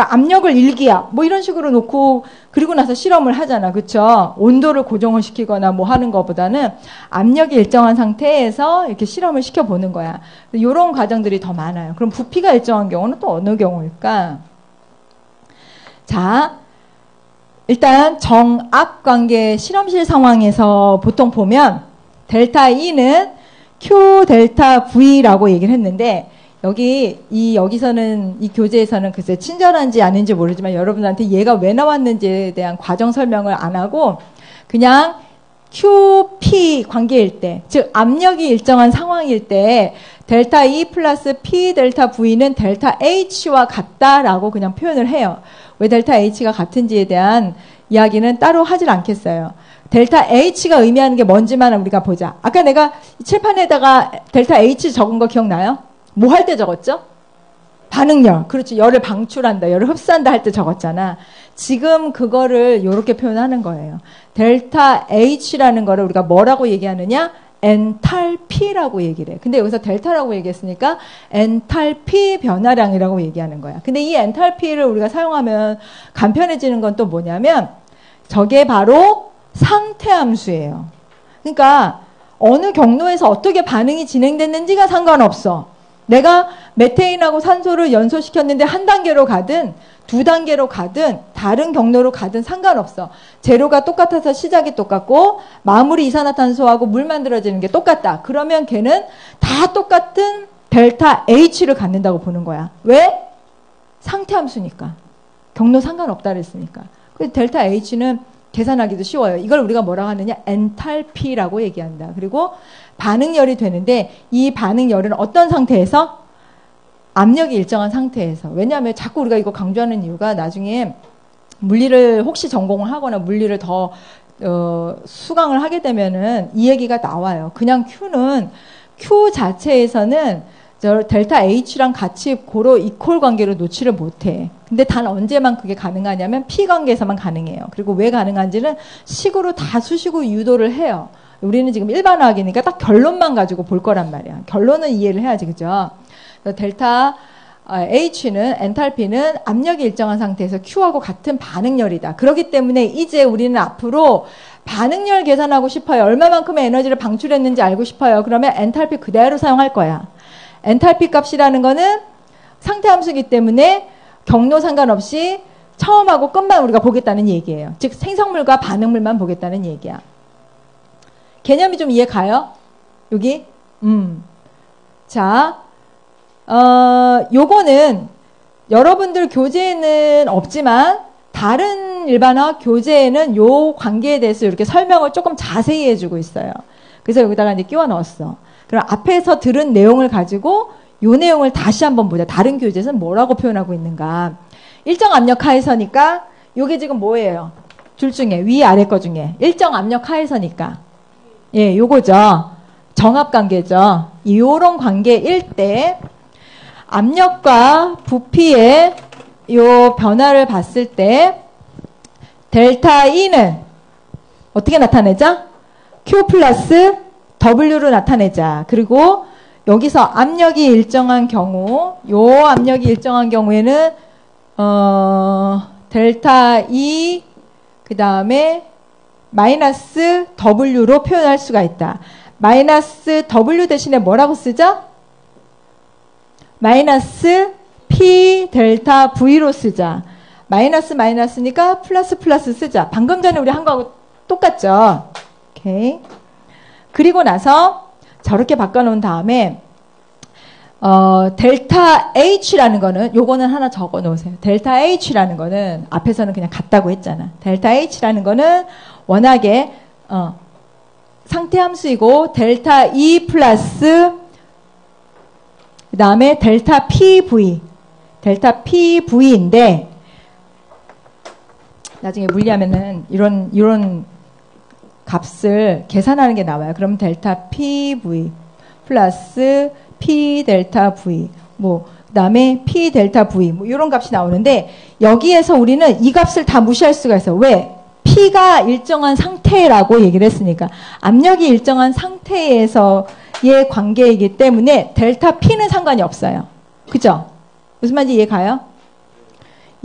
그러니까 압력을 일기압 뭐 이런 식으로 놓고 그리고 나서 실험을 하잖아. 그렇죠? 온도를 고정을 시키거나 뭐 하는 것보다는 압력이 일정한 상태에서 이렇게 실험을 시켜 보는 거야. 이런 과정들이 더 많아요. 그럼 부피가 일정한 경우는 또 어느 경우일까? 자, 일단 정압 관계 실험실 상황에서 보통 보면 델타 E는 Q 델타 V라고 얘기를 했는데 여기 이 여기서는 이 교재에서는 글쎄 친절한지 아닌지 모르지만 여러분한테 얘가 왜 나왔는지에 대한 과정 설명을 안 하고 그냥 QP 관계일 때, 즉 압력이 일정한 상황일 때 델타 E 플러스 P 델타 V는 델타 H와 같다라고 그냥 표현을 해요. 왜 델타 H가 같은지에 대한 이야기는 따로 하질 않겠어요. 델타 H가 의미하는 게 뭔지만 우리가 보자. 아까 내가 칠판에다가 델타 H 적은 거 기억나요? 뭐 할 때 적었죠? 반응열. 그렇지. 열을 방출한다. 열을 흡수한다 할 때 적었잖아. 지금 그거를 이렇게 표현하는 거예요. 델타 H라는 거를 우리가 뭐라고 얘기하느냐? 엔탈피라고 얘기를 해. 근데 여기서 델타라고 얘기했으니까 엔탈피 변화량이라고 얘기하는 거야. 근데 이 엔탈피를 우리가 사용하면 간편해지는 건 또 뭐냐면 저게 바로 상태 함수예요. 그러니까 어느 경로에서 어떻게 반응이 진행됐는지가 상관없어. 내가 메테인하고 산소를 연소시켰는데 한 단계로 가든 두 단계로 가든 다른 경로로 가든 상관없어. 재료가 똑같아서 시작이 똑같고 마무리 이산화탄소하고 물 만들어지는 게 똑같다. 그러면 걔는 다 똑같은 델타 H를 갖는다고 보는 거야. 왜? 상태 함수니까. 경로 상관없다 그랬으니까. 그래서 델타 H는 계산하기도 쉬워요. 이걸 우리가 뭐라고 하느냐? 엔탈피라고 얘기한다. 그리고 반응열이 되는데 이 반응열은 어떤 상태에서? 압력이 일정한 상태에서. 왜냐하면 자꾸 우리가 이거 강조하는 이유가 나중에 물리를 혹시 전공을 하거나 물리를 더 어, 수강을 하게 되면은 이 얘기가 나와요. 그냥 Q는 Q 자체에서는 저 델타 H랑 같이 고로 이퀄 관계로 놓지를 못해. 근데 단 언제만 그게 가능하냐면 P 관계에서만 가능해요. 그리고 왜 가능한지는 식으로 다 수식으로 유도를 해요. 우리는 지금 일반화학이니까 딱 결론만 가지고 볼 거란 말이야. 결론은 이해를 해야지, 그죠? 델타 H는 엔탈피는 압력이 일정한 상태에서 Q하고 같은 반응열이다. 그렇기 때문에 이제 우리는 앞으로 반응열 계산하고 싶어요. 얼마만큼의 에너지를 방출했는지 알고 싶어요. 그러면 엔탈피 그대로 사용할 거야. 엔탈피 값이라는 거는 상태 함수이기 때문에 경로 상관없이 처음하고 끝만 우리가 보겠다는 얘기예요. 즉 생성물과 반응물만 보겠다는 얘기야. 개념이 좀 이해 가요? 여기? 음. 자, 어, 요거는 여러분들 교재에는 없지만 다른 일반화 교재에는 요 관계에 대해서 이렇게 설명을 조금 자세히 해주고 있어요. 그래서 여기다가 이제 끼워 넣었어. 그럼 앞에서 들은 내용을 가지고 요 내용을 다시 한번 보자. 다른 교재에서는 뭐라고 표현하고 있는가. 일정 압력 하에서니까 요게 지금 뭐예요? 둘 중에 위 아래 거 중에 일정 압력 하에서니까 예, 요거죠. 정합 관계죠. 요런 관계일 때 압력과 부피의 요 변화를 봤을 때 델타 E는 어떻게 나타내죠? Q 플러스 W로 나타내자. 그리고 여기서 압력이 일정한 경우, 요 압력이 일정한 경우에는 어, 델타 E 그 다음에 마이너스 W로 표현할 수가 있다. 마이너스 W 대신에 뭐라고 쓰죠? 마이너스 P 델타 V로 쓰자. 마이너스 마이너스니까 플러스 플러스 쓰자. 방금 전에 우리 한 거하고 똑같죠? 오케이. 그리고 나서 저렇게 바꿔놓은 다음에 어, 델타 H라는 거는 요거는 하나 적어 놓으세요. 델타 H라는 거는 앞에서는 그냥 같다고 했잖아. 델타 H라는 거는 워낙에 어, 상태 함수이고 델타 E 플러스 그 다음에 델타 PV 델타 PV인데 나중에 물리하면은 이런 이런 값을 계산하는 게 나와요. 그럼 델타 PV 플러스 P 델타 V 뭐 그다음에 P 델타 V 뭐 이런 값이 나오는데 여기에서 우리는 이 값을 다 무시할 수가 있어. 왜? P가 일정한 상태라고 얘기를 했으니까 압력이 일정한 상태에서의 관계이기 때문에 델타 P는 상관이 없어요. 그죠? 무슨 말인지 이해 가요?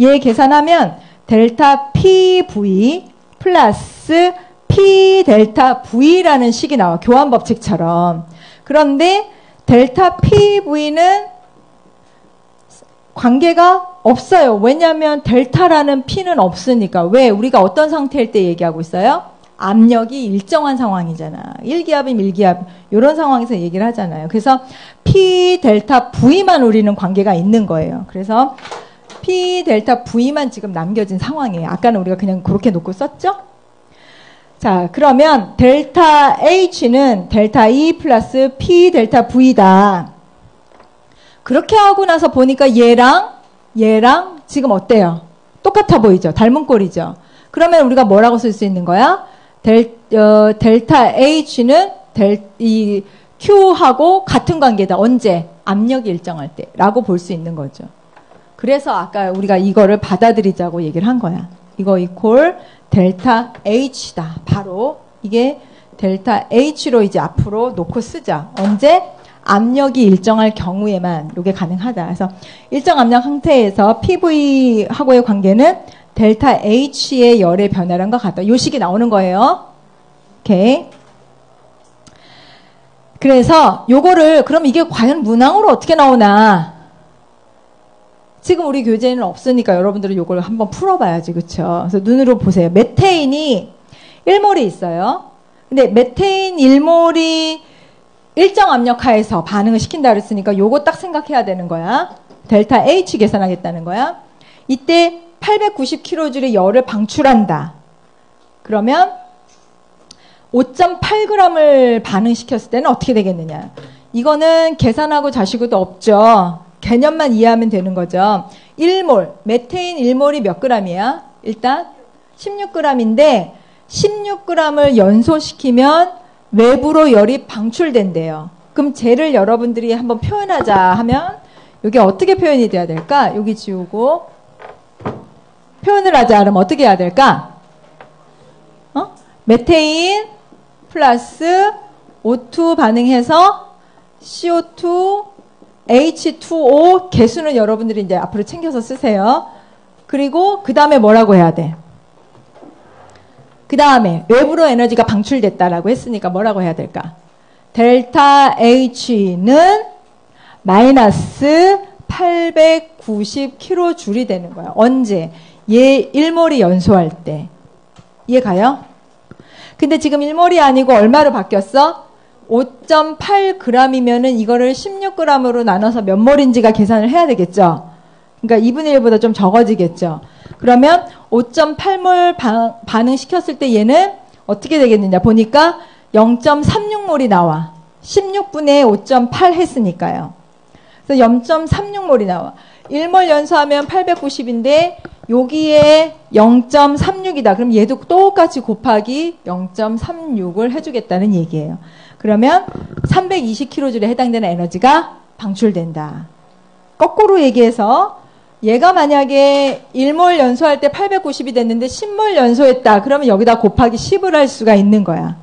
얘 계산하면 델타 PV 플러스 P 델타 V라는 식이 나와. 교환 법칙처럼. 그런데 델타 PV는 관계가 없어요. 왜냐하면 델타라는 P는 없으니까. 왜? 우리가 어떤 상태일 때 얘기하고 있어요? 압력이 일정한 상황이잖아. 1기압이면 1기압. 이런 상황에서 얘기를 하잖아요. 그래서 P 델타 V만 우리는 관계가 있는 거예요. 그래서 P 델타 V만 지금 남겨진 상황이에요. 아까는 우리가 그냥 그렇게 놓고 썼죠? 자, 그러면 델타 H는 델타 E 플러스 P 델타 V다. 그렇게 하고 나서 보니까 얘랑 얘랑 지금 어때요? 똑같아 보이죠? 닮은 꼴이죠? 그러면 우리가 뭐라고 쓸 수 있는 거야? 델, 어, 델타 H는 델, 이 Q하고 같은 관계다. 언제? 압력이 일정할 때. 라고 볼 수 있는 거죠. 그래서 아까 우리가 이거를 받아들이자고 얘기를 한 거야. 이거 이콜 델타 H다. 바로 이게 델타 H로 이제 앞으로 놓고 쓰자. 언제? 압력이 일정할 경우에만 이게 가능하다. 그래서 일정 압력 상태에서 PV하고의 관계는 델타 H의 열의 변화랑 과 같다. 요 식이 나오는 거예요. 오케이. 그래서 요거를 그럼 이게 과연 문항으로 어떻게 나오나? 지금 우리 교재에는 없으니까 여러분들은 요걸 한번 풀어봐야지, 그쵸? 그래서 눈으로 보세요. 메테인이 1몰이 있어요. 근데 메테인 1몰이 일정 압력 하에서 반응을 시킨다 그랬으니까 요거 딱 생각해야 되는 거야. 델타 H 계산하겠다는 거야. 이때 890kJ의 열을 방출한다. 그러면 5.8g을 반응시켰을 때는 어떻게 되겠느냐. 이거는 계산하고 자시고도 없죠. 개념만 이해하면 되는 거죠. 1몰, 메테인 1몰이 몇 g이야? 일단 16g인데 16g을 연소시키면 외부로 열이 방출된대요. 그럼 쟤를 여러분들이 한번 표현하자 하면 여기 어떻게 표현이 돼야 될까? 여기 지우고 표현을 하자 그러면 어떻게 해야 될까? 어? 메테인 플러스 O2 반응해서 CO2 H2O 개수는 여러분들이 이제 앞으로 챙겨서 쓰세요. 그리고 그 다음에 뭐라고 해야 돼? 그 다음에 외부로 에너지가 방출됐다라고 했으니까 뭐라고 해야 될까? 델타 H는 마이너스 890kJ이 되는 거야. 언제? 얘 1몰이 연소할 때. 이해 가요? 근데 지금 1몰이 아니고 얼마로 바뀌었어? 5.8g이면은 이거를 16g으로 나눠서 몇 몰인지가 계산을 해야 되겠죠? 그러니까 2분의 1보다 좀 적어지겠죠? 그러면 5.8몰 반응시켰을 때 얘는 어떻게 되겠느냐 보니까 0.36몰이 나와. 16분의 5.8 했으니까요. 그래서 0.36몰이 나와. 1몰 연소하면 890인데 여기에 0.36이다. 그럼 얘도 똑같이 곱하기 0.36을 해주겠다는 얘기예요. 그러면 320kJ에 해당되는 에너지가 방출된다. 거꾸로 얘기해서 얘가 만약에 1몰 연소할 때 890이 됐는데 10몰 연소했다. 그러면 여기다 곱하기 10을 할 수가 있는 거야.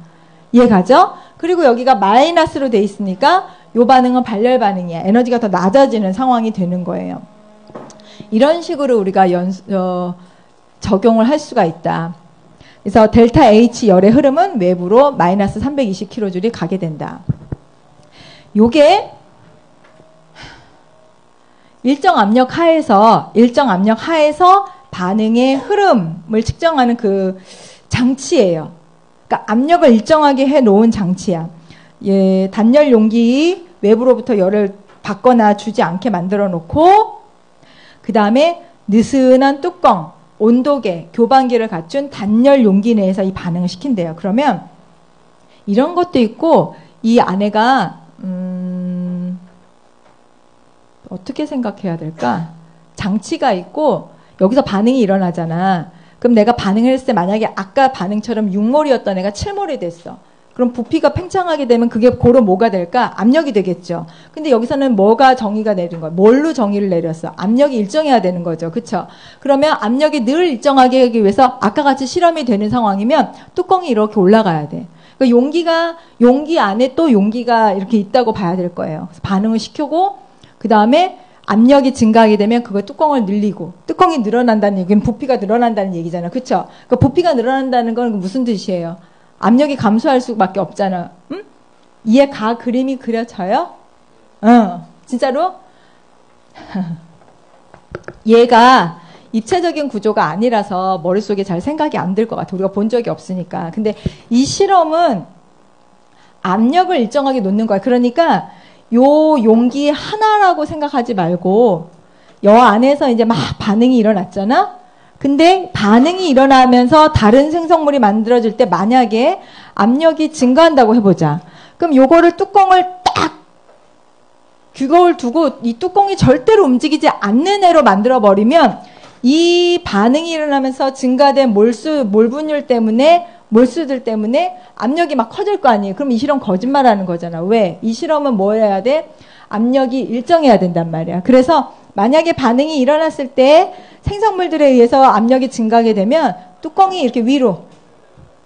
이해가죠? 그리고 여기가 마이너스로 돼 있으니까 요 반응은 발열 반응이야. 에너지가 더 낮아지는 상황이 되는 거예요. 이런 식으로 우리가 연, 어, 적용을 할 수가 있다. 그래서 델타 H 열의 흐름은 외부로 마이너스 320kJ이 가게 된다. 요게 일정 압력 하에서 일정 압력 하에서 반응의 흐름을 측정하는 그 장치예요. 그러니까 압력을 일정하게 해 놓은 장치야. 예, 단열 용기 외부로부터 열을 받거나 주지 않게 만들어 놓고 그 다음에 느슨한 뚜껑, 온도계, 교반기를 갖춘 단열 용기 내에서 이 반응을 시킨대요. 그러면 이런 것도 있고 이 안에가 음, 어떻게 생각해야 될까? 장치가 있고 여기서 반응이 일어나잖아. 그럼 내가 반응을 했을 때 만약에 아까 반응처럼 6몰이었던 애가 7몰이 됐어. 그럼 부피가 팽창하게 되면 그게 고로 뭐가 될까? 압력이 되겠죠. 근데 여기서는 뭐가 정의가 내린 거야? 뭘로 정의를 내렸어? 압력이 일정해야 되는 거죠. 그쵸? 그러면 압력이 늘 일정하게 하기 위해서 아까 같이 실험이 되는 상황이면 뚜껑이 이렇게 올라가야 돼. 그러니까 용기가, 용기 안에 또 용기가 이렇게 있다고 봐야 될 거예요. 반응을 시키고, 그 다음에 압력이 증가하게 되면 그거 뚜껑을 늘리고 뚜껑이 늘어난다는 얘기는 부피가 늘어난다는 얘기잖아. 그쵸? 그러니까 부피가 늘어난다는 건 무슨 뜻이에요? 압력이 감소할 수밖에 없잖아. 응? 이해 가 그림이 그려져요? 응. 진짜로? 얘가 입체적인 구조가 아니라서 머릿속에 잘 생각이 안 들 것 같아. 우리가 본 적이 없으니까. 근데 이 실험은 압력을 일정하게 놓는 거야. 그러니까 요 용기 하나라고 생각하지 말고 여 안에서 이제 막 반응이 일어났잖아. 근데 반응이 일어나면서 다른 생성물이 만들어질 때 만약에 압력이 증가한다고 해보자. 그럼 요거를 뚜껑을 딱 규거를 두고 이 뚜껑이 절대로 움직이지 않는 애로 만들어 버리면 이 반응이 일어나면서 증가된 몰수 몰분율 때문에 몰수들 때문에 압력이 막 커질 거 아니에요. 그럼 이 실험 거짓말하는 거잖아. 왜? 이 실험은 뭐 해야 돼? 압력이 일정해야 된단 말이야. 그래서 만약에 반응이 일어났을 때 생성물들에 의해서 압력이 증가하게 되면 뚜껑이 이렇게 위로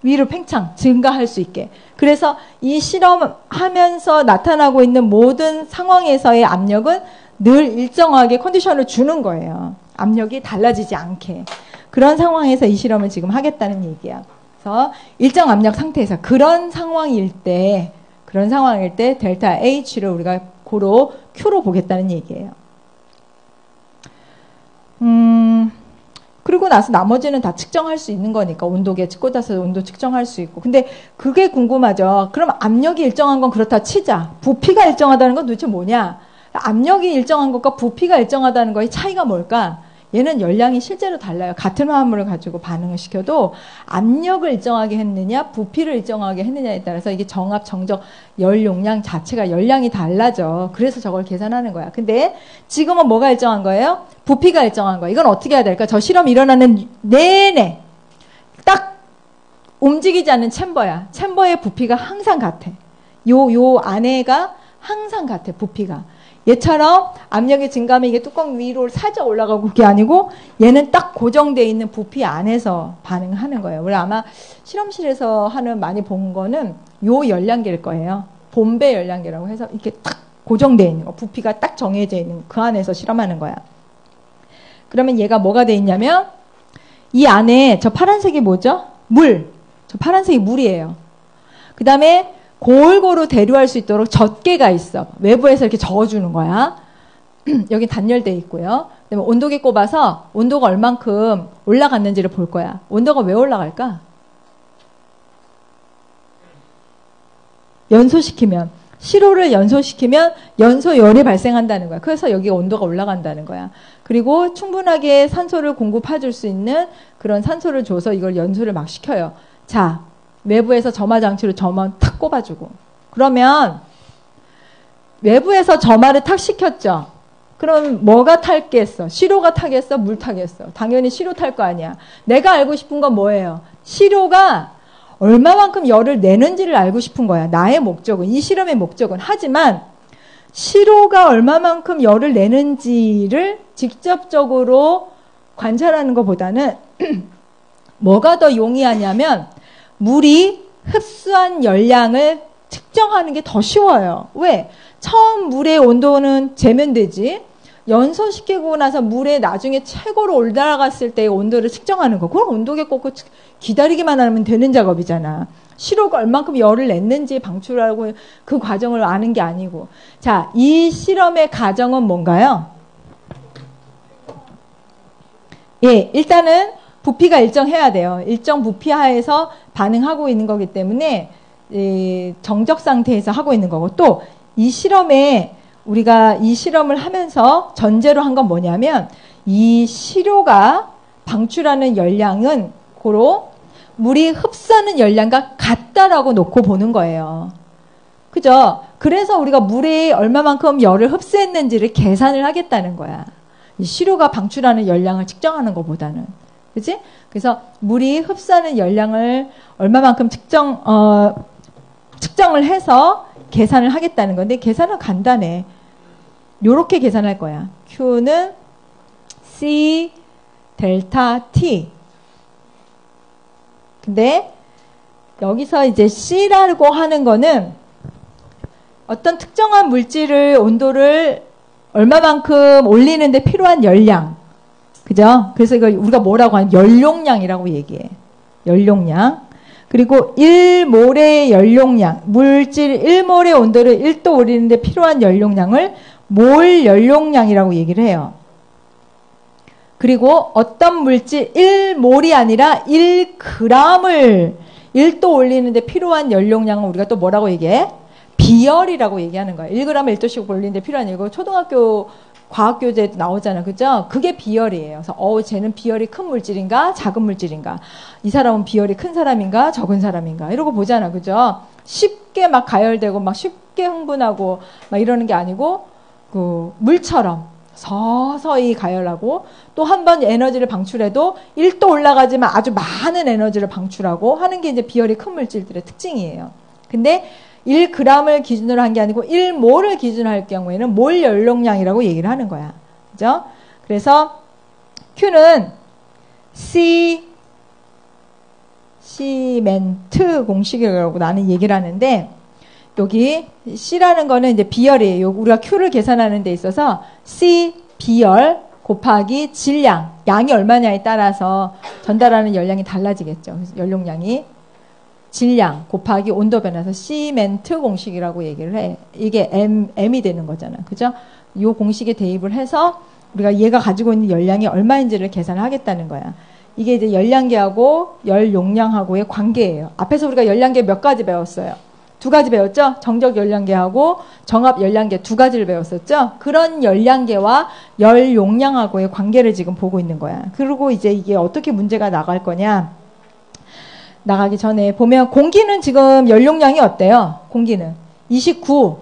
위로 팽창 증가할 수 있게. 그래서 이 실험하면서 나타나고 있는 모든 상황에서의 압력은 늘 일정하게 컨디션을 주는 거예요. 압력이 달라지지 않게. 그런 상황에서 이 실험을 지금 하겠다는 얘기야. 그래서 일정 압력 상태에서 그런 상황일 때 그런 상황일 때 델타 H를 우리가 고로 Q로 보겠다는 얘기예요. 음, 그리고 나서 나머지는 다 측정할 수 있는 거니까 온도계 꽂아서 온도 측정할 수 있고. 근데 그게 궁금하죠. 그럼 압력이 일정한 건 그렇다 치자. 부피가 일정하다는 건 도대체 뭐냐? 압력이 일정한 것과 부피가 일정하다는 거의 차이가 뭘까? 얘는 열량이 실제로 달라요. 같은 화합물을 가지고 반응을 시켜도 압력을 일정하게 했느냐, 부피를 일정하게 했느냐에 따라서 이게 정압, 정적, 열 용량 자체가 열량이 달라져. 그래서 저걸 계산하는 거야. 근데 지금은 뭐가 일정한 거예요? 부피가 일정한 거야. 이건 어떻게 해야 될까? 저 실험 일어나는 내내 딱 움직이지 않는 챔버야. 챔버의 부피가 항상 같아. 요, 요 안에가 항상 같아, 부피가. 얘처럼 압력이 증가하면 이게 뚜껑 위로 살짝 올라가고 그게 아니고 얘는 딱 고정되어 있는 부피 안에서 반응하는 거예요. 우리 아마 실험실에서 하는 많이 본 거는 요 열량계일 거예요. 봄배 열량계라고 해서 이렇게 딱 고정되어 있는 거. 부피가 딱 정해져 있는 그 안에서 실험하는 거야. 그러면 얘가 뭐가 돼 있냐면 이 안에 저 파란색이 뭐죠? 물. 저 파란색이 물이에요. 그 다음에 골고루 대류할 수 있도록 젖개가 있어. 외부에서 이렇게 저어주는 거야. 여기 단열돼 있고요. 그다음에 온도계 꼽아서 온도가 얼만큼 올라갔는지를 볼 거야. 온도가 왜 올라갈까? 연소시키면 시로를 연소시키면 연소열이 발생한다는 거야. 그래서 여기 온도가 올라간다는 거야. 그리고 충분하게 산소를 공급해 줄 수 있는 그런 산소를 줘서 이걸 연소를 막 시켜요. 자, 외부에서 점화 장치로 점화 탁 꼽아주고. 그러면 외부에서 점화를 탁 시켰죠. 그럼 뭐가 탈겠어? 시로가 타겠어? 물 타겠어? 당연히 시로 탈 거 아니야. 내가 알고 싶은 건 뭐예요? 시로가 얼마만큼 열을 내는지를 알고 싶은 거야. 나의 목적은, 이 실험의 목적은. 하지만, 시로가 얼마만큼 열을 내는지를 직접적으로 관찰하는 것보다는 뭐가 더 용이하냐면 물이 흡수한 열량을 측정하는 게 더 쉬워요. 왜? 처음 물의 온도는 재면 되지. 연소시키고 나서 물에 나중에 최고로 올라갔을 때의 온도를 측정하는 거. 그건 온도계 꽂고 기다리기만 하면 되는 작업이잖아. 시로가 얼만큼 열을 냈는지 방출하고 그 과정을 아는 게 아니고. 자, 이 실험의 과정은 뭔가요? 예, 일단은 부피가 일정해야 돼요. 일정 부피 하에서 반응하고 있는 거기 때문에 정적 상태에서 하고 있는 거고 또 이 실험에 우리가 이 실험을 하면서 전제로 한 건 뭐냐면 이 시료가 방출하는 열량은 고로 물이 흡수하는 열량과 같다라고 놓고 보는 거예요. 그죠? 그래서 우리가 물에 얼마만큼 열을 흡수했는지를 계산을 하겠다는 거야. 시료가 방출하는 열량을 측정하는 것보다는. 그지? 그래서 물이 흡수하는 열량을 얼마만큼 측정, 어, 측정을 해서 계산을 하겠다는 건데, 계산은 간단해. 요렇게 계산할 거야. Q는 C 델타 T. 근데 여기서 이제 C라고 하는 거는 어떤 특정한 물질을 온도를 얼마만큼 올리는데 필요한 열량. 그죠? 그래서 이걸 우리가 뭐라고 하는 연용량이라고 얘기해. 연용량. 그리고 1몰의 연용량, 물질 1몰의 온도를 1도 올리는데 필요한 연용량을 몰 연용량이라고 얘기를 해요. 그리고 어떤 물질 1몰이 아니라 1g을 1도 올리는데 필요한 연용량은 우리가 또 뭐라고 얘기해? 비열이라고 얘기하는 거예요. 1g 1도씩 올리는데 필요한 이거 초등학교 과학 교재에 나오잖아. 그죠? 그게 비열이에요. 그래서, 어, 쟤는 비열이 큰 물질인가? 작은 물질인가? 이 사람은 비열이 큰 사람인가? 적은 사람인가? 이러고 보잖아. 그죠? 쉽게 막 가열되고 막 쉽게 흥분하고 막 이러는 게 아니고, 그, 물처럼 서서히 가열하고 또 한 번 에너지를 방출해도 1도 올라가지만 아주 많은 에너지를 방출하고 하는 게 이제 비열이 큰 물질들의 특징이에요. 근데 1g을 기준으로 한 게 아니고 1몰을 기준으로 할 경우에는 몰 연용량이라고 얘기를 하는 거야. 그죠? 그래서 Q는 C 시멘트 공식이라고 나는 얘기를 하는데 여기 C라는 거는 이제 비열이에요. 우리가 Q를 계산하는 데 있어서 C 비열 곱하기 질량, 양이 얼마냐에 따라서 전달하는 열량이 달라지겠죠. 연용량이 질량 곱하기 온도 변화에서 시멘트 공식이라고 얘기를 해. 이게 M, M이 되는 거잖아. 그죠? 이 공식에 대입을 해서 우리가 얘가 가지고 있는 열량이 얼마인지를 계산을 하겠다는 거야. 이게 이제 열량계하고 열 용량하고의 관계예요. 앞에서 우리가 열량계 몇 가지 배웠어요? 두 가지 배웠죠? 정적 열량계하고 정합 열량계 두 가지를 배웠었죠? 그런 열량계와 열 용량하고의 관계를 지금 보고 있는 거야. 그리고 이제 이게 어떻게 문제가 나갈 거냐? 나가기 전에 보면 공기는 지금 연용량이 어때요? 공기는 29.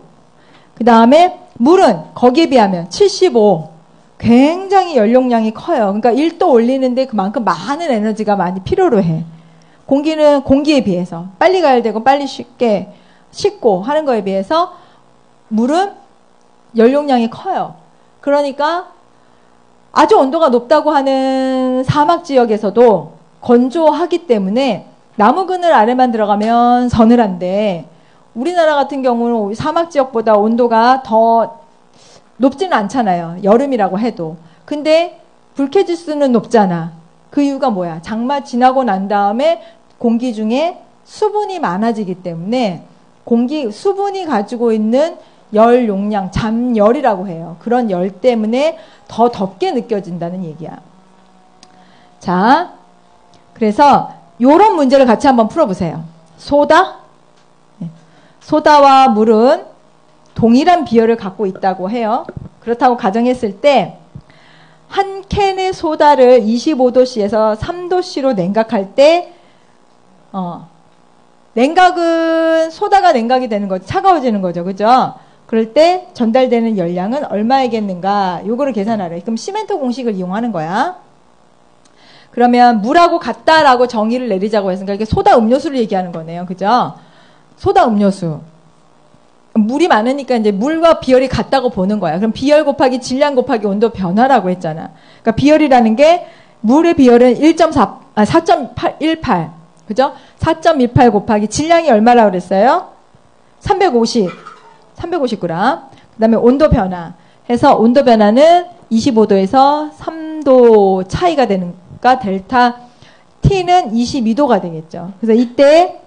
그 다음에 물은 거기에 비하면 75. 굉장히 연용량이 커요. 그러니까 1도 올리는데 그만큼 많은 에너지가 많이 필요로 해. 공기는 공기에 비해서 빨리 가야 되고 빨리 쉽게 식고 하는 거에 비해서 물은 연용량이 커요. 그러니까 아주 온도가 높다고 하는 사막 지역에서도 건조하기 때문에 나무 그늘 아래만 들어가면 서늘한데 우리나라 같은 경우는 사막 지역보다 온도가 더 높지는 않잖아요. 여름이라고 해도. 근데 불쾌지수는 높잖아. 그 이유가 뭐야? 장마 지나고 난 다음에 공기 중에 수분이 많아지기 때문에 공기 수분이 가지고 있는 열 용량, 잠열이라고 해요. 그런 열 때문에 더 덥게 느껴진다는 얘기야. 자, 그래서 이런 문제를 같이 한번 풀어보세요. 소다? 네. 소다와 물은 동일한 비열을 갖고 있다고 해요. 그렇다고 가정했을 때, 한 캔의 소다를 25도씨에서 3도씨로 냉각할 때, 어, 냉각은 소다가 냉각이 되는 거죠. 차가워지는 거죠. 그죠? 그럴 때 전달되는 열량은 얼마이겠는가? 요거를 계산하래. 그럼 시멘트 공식을 이용하는 거야. 그러면 물하고 같다라고 정의를 내리자고 했으니까 이게 소다 음료수를 얘기하는 거네요. 그죠? 소다 음료수. 물이 많으니까 이제 물과 비열이 같다고 보는 거야. 그럼 비열 곱하기 질량 곱하기 온도 변화라고 했잖아. 그러니까 비열이라는 게 물의 비열은 1.4, 아, 4.18. 그죠? 4.18 곱하기 질량이 얼마라고 그랬어요? 350. 350g. 그 다음에 온도 변화. 해서 온도 변화는 25도에서 3도 차이가 되는 그러니까 델타 T는 22도가 되겠죠. 그래서 이때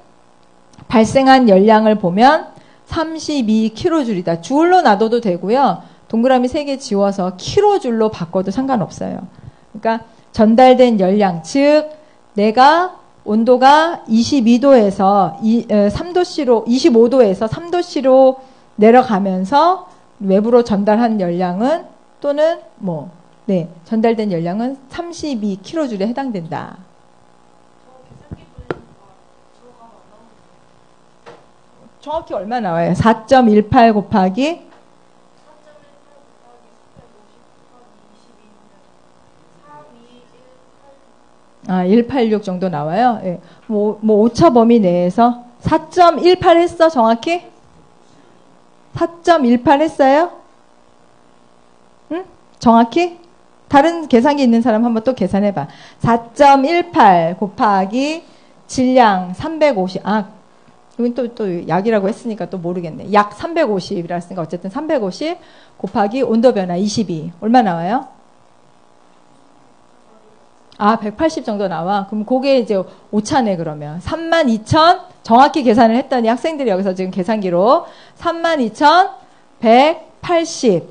발생한 열량을 보면 32kJ이다. 줄로 놔둬도 되고요. 동그라미 3개 지워서 kJ로 바꿔도 상관없어요. 그러니까 전달된 열량, 즉 내가 온도가 22도에서 3도씨로 25도에서 3도씨로 내려가면서 외부로 전달한 열량은 또는 뭐 네, 전달된 열량은 32kJ에 해당된다. 정확히 얼마 나와요? 4.18 곱하기 아, 186 정도 나와요. 예. 뭐, 뭐, 오차 범위 내에서 4.18 했어, 정확히? 4.18 했어요? 응? 정확히? 다른 계산기 있는 사람 한번 또 계산해 봐. 4.18 곱하기 질량 350. 아, 이건 또, 또 약이라고 했으니까 또 모르겠네. 약 350이라 했으니까 어쨌든 350 곱하기 온도 변화 22. 얼마 나와요? 아, 180 정도 나와. 그럼 그게 이제 오차네, 그러면. 32,000 정확히 계산을 했더니 학생들이 여기서 지금 계산기로 32,180.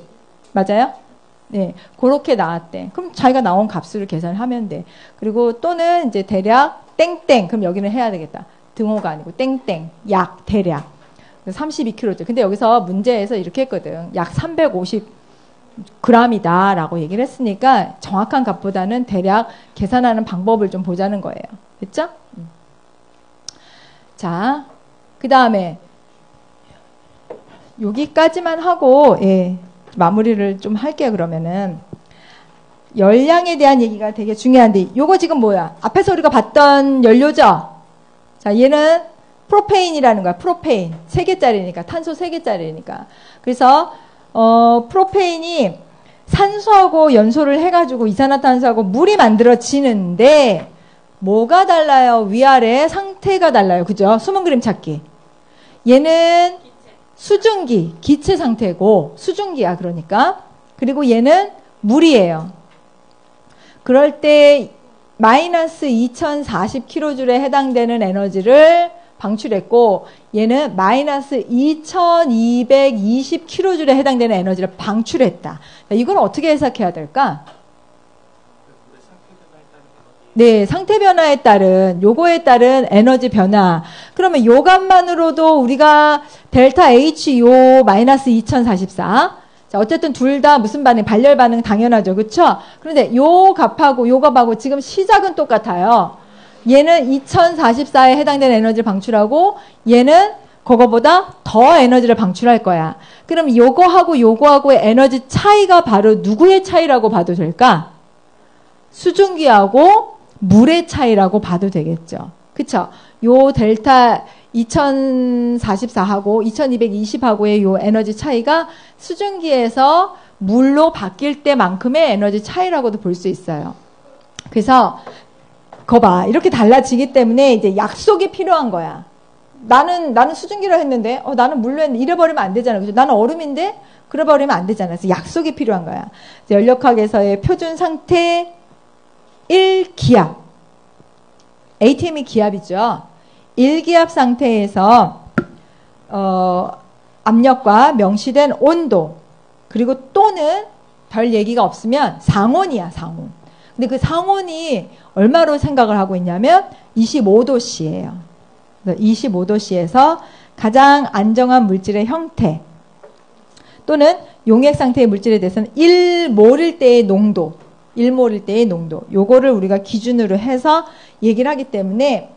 맞아요? 네, 그렇게 나왔대. 그럼 자기가 나온 값을 계산을 하면 돼. 그리고 또는 이제 대략 땡땡. 그럼 여기는 해야 되겠다. 등호가 아니고 땡땡. 약 대략. 32kg. 근데 여기서 문제에서 이렇게 했거든. 약 350 g이다라고 얘기를 했으니까 정확한 값보다는 대략 계산하는 방법을 좀 보자는 거예요. 됐죠? 음. 자, 그 다음에 여기까지만 하고 예, 마무리를 좀 할게요, 그러면은. 열량에 대한 얘기가 되게 중요한데, 요거 지금 뭐야? 앞에서 우리가 봤던 연료죠? 자, 얘는 프로페인이라는 거야. 프로페인. 3개짜리니까. 탄소 3개짜리니까. 그래서, 어, 프로페인이 산소하고 연소를 해가지고 이산화탄소하고 물이 만들어지는데, 뭐가 달라요? 위아래 상태가 달라요. 그죠? 수문 그림 찾기. 얘는 수증기, 기체 상태고 수증기야 그러니까. 그리고 얘는 물이에요. 그럴 때 마이너스 2040kJ에 해당되는 에너지를 방출했고 얘는 마이너스 2220kJ에 해당되는 에너지를 방출했다. 이건 어떻게 해석해야 될까? 네, 상태 변화에 따른 요거에 따른 에너지 변화. 그러면 요 값만으로도 우리가 델타 H 요 마이너스 2044. 자, 어쨌든 둘 다 무슨 반응? 발열 반응 당연하죠. 그쵸? 그런데 요 값하고 요 값하고 지금 시작은 똑같아요. 얘는 2044에 해당되는 에너지를 방출하고 얘는 그거보다 더 에너지를 방출할 거야. 그럼 요거하고 요거하고의 에너지 차이가 바로 누구의 차이라고 봐도 될까? 수증기하고 물의 차이라고 봐도 되겠죠. 그쵸? 요 델타 2044하고 2220하고의 요 에너지 차이가 수증기에서 물로 바뀔 때만큼의 에너지 차이라고도 볼 수 있어요. 그래서 거봐 이렇게 달라지기 때문에 이제 약속이 필요한 거야. 나는 나는 수증기로 했는데 어 나는 물로 했는데 이래버리면 안 되잖아. 그죠? 나는 얼음인데 그래버리면 안 되잖아. 그래서 약속이 필요한 거야. 연력학에서의 표준 상태 1기압. ATM이 기압이죠. 1기압 상태에서 어, 압력과 명시된 온도 그리고 또는 별 얘기가 없으면 상온이야 상온. 근데 그 상온이 얼마로 생각을 하고 있냐면 25도씨예요. 25도씨에서 가장 안정한 물질의 형태 또는 용액 상태의 물질에 대해서는 1몰일 때의 농도 1몰일 때의 농도. 요거를 우리가 기준으로 해서 얘기를 하기 때문에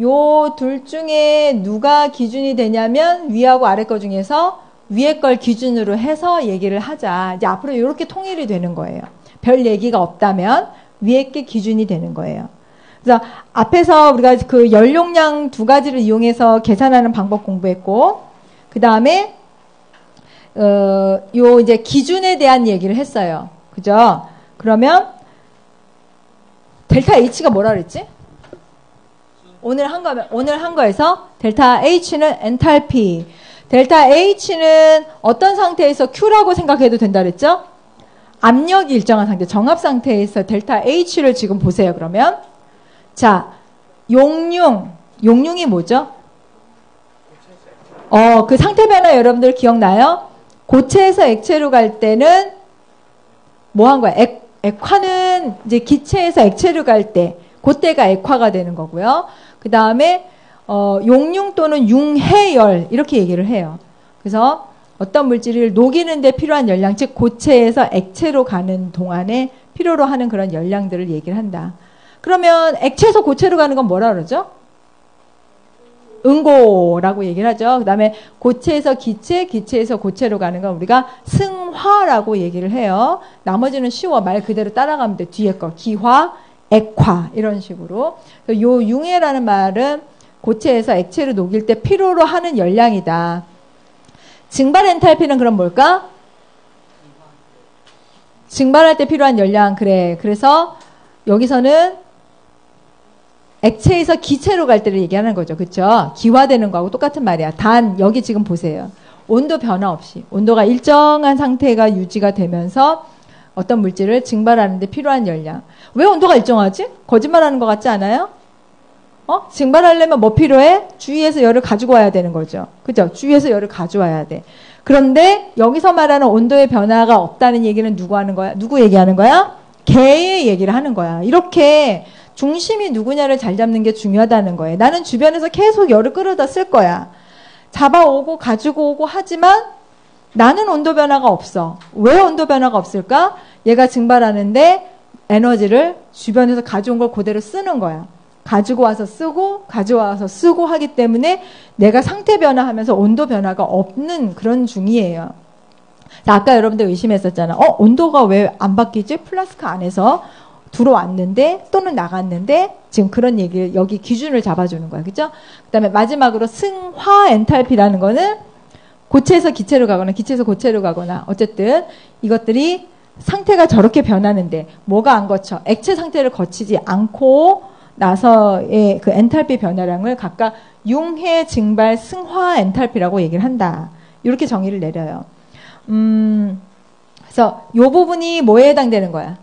요 둘 중에 누가 기준이 되냐면 위하고 아래 거 중에서 위에 걸 기준으로 해서 얘기를 하자. 이제 앞으로 이렇게 통일이 되는 거예요. 별 얘기가 없다면 위에 게 기준이 되는 거예요. 그래서 앞에서 우리가 그 연용량 두 가지를 이용해서 계산하는 방법 공부했고, 그 다음에, 어, 요 이제 기준에 대한 얘기를 했어요. 그죠? 그러면 델타 H가 뭐라 그랬지? 오늘 한 거, 오늘 한 거에서 델타 H는 엔탈피. 델타 H는 어떤 상태에서 Q라고 생각해도 된다 그랬죠? 압력이 일정한 상태, 정압 상태에서 델타 H를 지금 보세요, 그러면. 자, 용융. 용융이 뭐죠? 어, 그 상태 변화 여러분들 기억나요? 고체에서 액체로 갈 때는 뭐 한 거야? 액, 액화는 이제 기체에서 액체로 갈 때, 그때가 액화가 되는 거고요. 그 다음에 어, 용융 또는 융해열 이렇게 얘기를 해요. 그래서 어떤 물질을 녹이는데 필요한 열량, 즉 고체에서 액체로 가는 동안에 필요로 하는 그런 열량들을 얘기를 한다. 그러면 액체에서 고체로 가는 건 뭐라 그러죠? 응고라고 얘기를 하죠. 그 다음에 고체에서 기체, 기체에서 고체로 가는 건 우리가 승화라고 얘기를 해요. 나머지는 쉬워. 말 그대로 따라가면 돼. 뒤에 거. 기화, 액화. 이런 식으로. 요 융해라는 말은 고체에서 액체를 녹일 때 필요로 하는 열량이다. 증발 엔탈피는 그럼 뭘까? 증발할 때 필요한 열량. 그래. 그래서 여기서는 액체에서 기체로 갈 때를 얘기하는 거죠. 그렇죠? 기화되는 거하고 똑같은 말이야. 단 여기 지금 보세요. 온도 변화 없이 온도가 일정한 상태가 유지가 되면서 어떤 물질을 증발하는데 필요한 열량. 왜 온도가 일정하지? 거짓말하는 것 같지 않아요? 어? 증발하려면 뭐 필요해? 주위에서 열을 가지고 와야 되는 거죠. 그죠? 주위에서 열을 가져와야 돼. 그런데 여기서 말하는 온도의 변화가 없다는 얘기는 누구 하는 거야? 누구 얘기하는 거야? 개의 얘기를 하는 거야. 이렇게 중심이 누구냐를 잘 잡는 게 중요하다는 거예요. 나는 주변에서 계속 열을 끌어다 쓸 거야. 잡아오고 가지고 오고 하지만 나는 온도 변화가 없어. 왜 온도 변화가 없을까? 얘가 증발하는데 에너지를 주변에서 가져온 걸 그대로 쓰는 거야. 가지고 와서 쓰고 가져와서 쓰고 하기 때문에 내가 상태 변화하면서 온도 변화가 없는 그런 중이에요. 자, 아까 여러분들 의심했었잖아. 어, 온도가 왜 안 바뀌지? 플라스크 안에서 들어왔는데 또는 나갔는데 지금 그런 얘기를 여기 기준을 잡아주는 거야. 그죠? 그 다음에 마지막으로 승화 엔탈피라는 거는 고체에서 기체로 가거나 기체에서 고체로 가거나 어쨌든 이것들이 상태가 저렇게 변하는데 뭐가 안 거쳐? 액체 상태를 거치지 않고 나서의 그 엔탈피 변화량을 각각 융해 증발 승화 엔탈피라고 얘기를 한다. 이렇게 정의를 내려요. 음, 그래서 이 부분이 뭐에 해당되는 거야?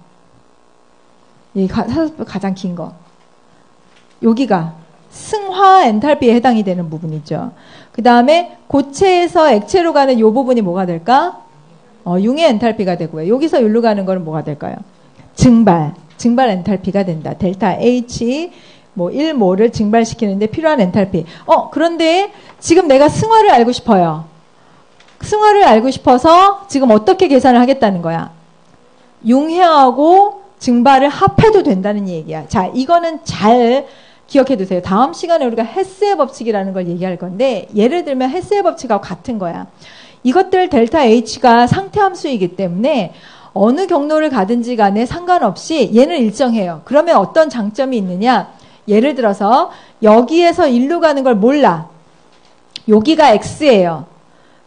이 가, 가장 긴 거. 여기가 승화 엔탈피에 해당이 되는 부분이죠. 그 다음에 고체에서 액체로 가는 이 부분이 뭐가 될까? 어, 융의 엔탈피가 되고요. 여기서 일로 가는 거는 뭐가 될까요? 증발, 증발 엔탈피가 된다. 델타 H 뭐 1모를 증발시키는데 필요한 엔탈피. 어, 그런데 지금 내가 승화를 알고 싶어요. 승화를 알고 싶어서 지금 어떻게 계산을 하겠다는 거야? 융해하고 증발을 합해도 된다는 얘기야. 자, 이거는 잘 기억해 두세요. 다음 시간에 우리가 헤스의 법칙이라는 걸 얘기할 건데 예를 들면 헤스의 법칙하고 같은 거야. 이것들 델타 H가 상태 함수이기 때문에 어느 경로를 가든지 간에 상관없이 얘는 일정해요. 그러면 어떤 장점이 있느냐? 예를 들어서 여기에서 일로 가는 걸 몰라. 여기가 X예요.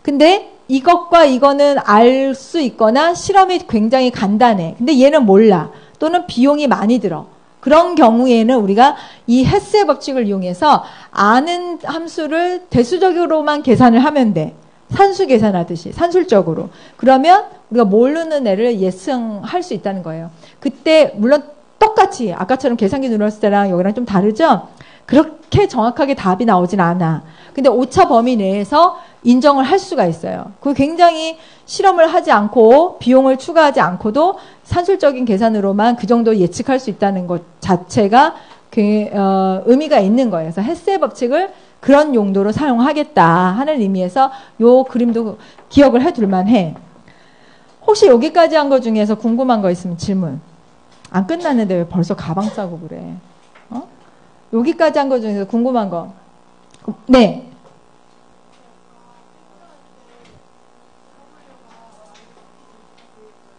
근데 이것과 이거는 알 수 있거나 실험이 굉장히 간단해. 근데 얘는 몰라. 또는 비용이 많이 들어. 그런 경우에는 우리가 이 헤스의 법칙을 이용해서 아는 함수를 대수적으로만 계산을 하면 돼. 산수 계산하듯이 산술적으로. 그러면 우리가 모르는 애를 예상할 수 있다는 거예요. 그때 물론 똑같이 아까처럼 계산기 눌렀을 때랑 여기랑 좀 다르죠? 그렇게 정확하게 답이 나오진 않아. 근데 오차 범위 내에서 인정을 할 수가 있어요. 그 굉장히 실험을 하지 않고 비용을 추가하지 않고도 산술적인 계산으로만 그 정도 예측할 수 있다는 것 자체가 그, 어, 의미가 있는 거예요. 그래서 헬스의 법칙을 그런 용도로 사용하겠다 하는 의미에서 요 그림도 기억을 해둘 만 해. 혹시 여기까지 한 거 중에서 궁금한 거 있으면 질문. 안 끝났는데 왜 벌써 가방 싸고 그래? 어? 여기까지 한 거 중에서 궁금한 거. 네.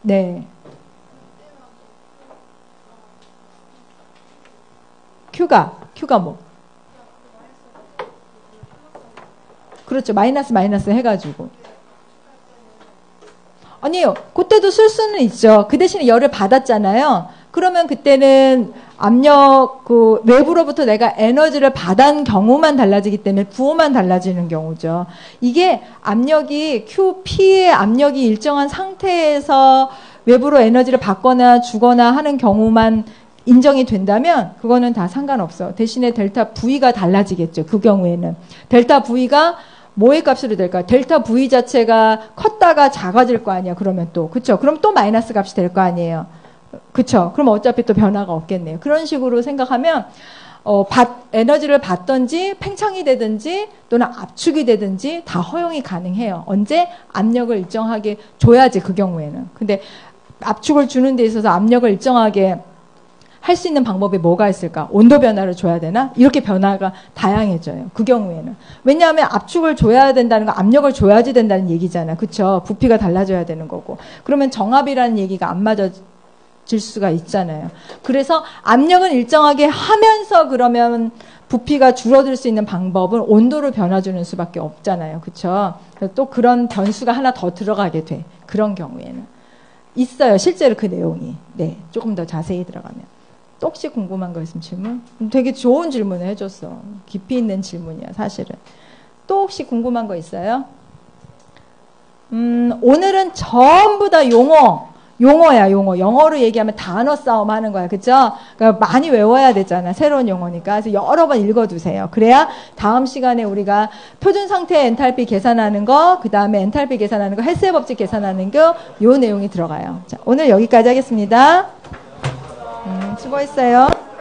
네. 큐가, 큐가 뭐? 그렇죠. 마이너스 마이너스 해가지고. 아니요. 그때도 쓸 수는 있죠. 그 대신에 열을 받았잖아요. 그러면 그때는 압력 그 외부로부터 내가 에너지를 받은 경우만 달라지기 때문에 부호만 달라지는 경우죠. 이게 압력이 QP의 압력이 일정한 상태에서 외부로 에너지를 받거나 주거나 하는 경우만 인정이 된다면 그거는 다 상관없어. 대신에 델타 V가 달라지겠죠. 그 경우에는 델타 V가 뭐의 값으로 될까? 델타 V 자체가 컸다가 작아질 거 아니야. 그러면 또 그쵸? 그럼 또 마이너스 값이 될 거 아니에요. 그쵸? 그럼 어차피 또 변화가 없겠네요. 그런 식으로 생각하면 어, 받, 에너지를 받던지 팽창이 되든지 또는 압축이 되든지 다 허용이 가능해요. 언제 압력을 일정하게 줘야지 그 경우에는. 근데 압축을 주는 데 있어서 압력을 일정하게 할 수 있는 방법이 뭐가 있을까? 온도 변화를 줘야 되나? 이렇게 변화가 다양해져요. 그 경우에는. 왜냐하면 압축을 줘야 된다는 거 압력을 줘야지 된다는 얘기잖아. 그쵸? 부피가 달라져야 되는 거고. 그러면 정압이라는 얘기가 안 맞아 질 수가 있잖아요. 그래서 압력은 일정하게 하면서 그러면 부피가 줄어들 수 있는 방법은 온도를 변화주는 수밖에 없잖아요. 그렇죠? 또 그런 변수가 하나 더 들어가게 돼. 그런 경우에는 있어요. 실제로 그 내용이. 네, 조금 더 자세히 들어가면. 또 혹시 궁금한 거 있으면 질문? 되게 좋은 질문을 해줬어. 깊이 있는 질문이야, 사실은. 또 혹시 궁금한 거 있어요? 음, 오늘은 전부 다 용어, 용어야, 용어. 영어로 얘기하면 단어 싸움 하는 거야. 그죠? 그러니까 많이 외워야 되잖아. 새로운 용어니까. 그래서 여러 번 읽어두세요. 그래야 다음 시간에 우리가 표준 상태 엔탈피 계산하는 거, 그 다음에 엔탈피 계산하는 거, 헬스의 법칙 계산하는 거, 요 내용이 들어가요. 자, 오늘 여기까지 하겠습니다. 음, 수고했어요.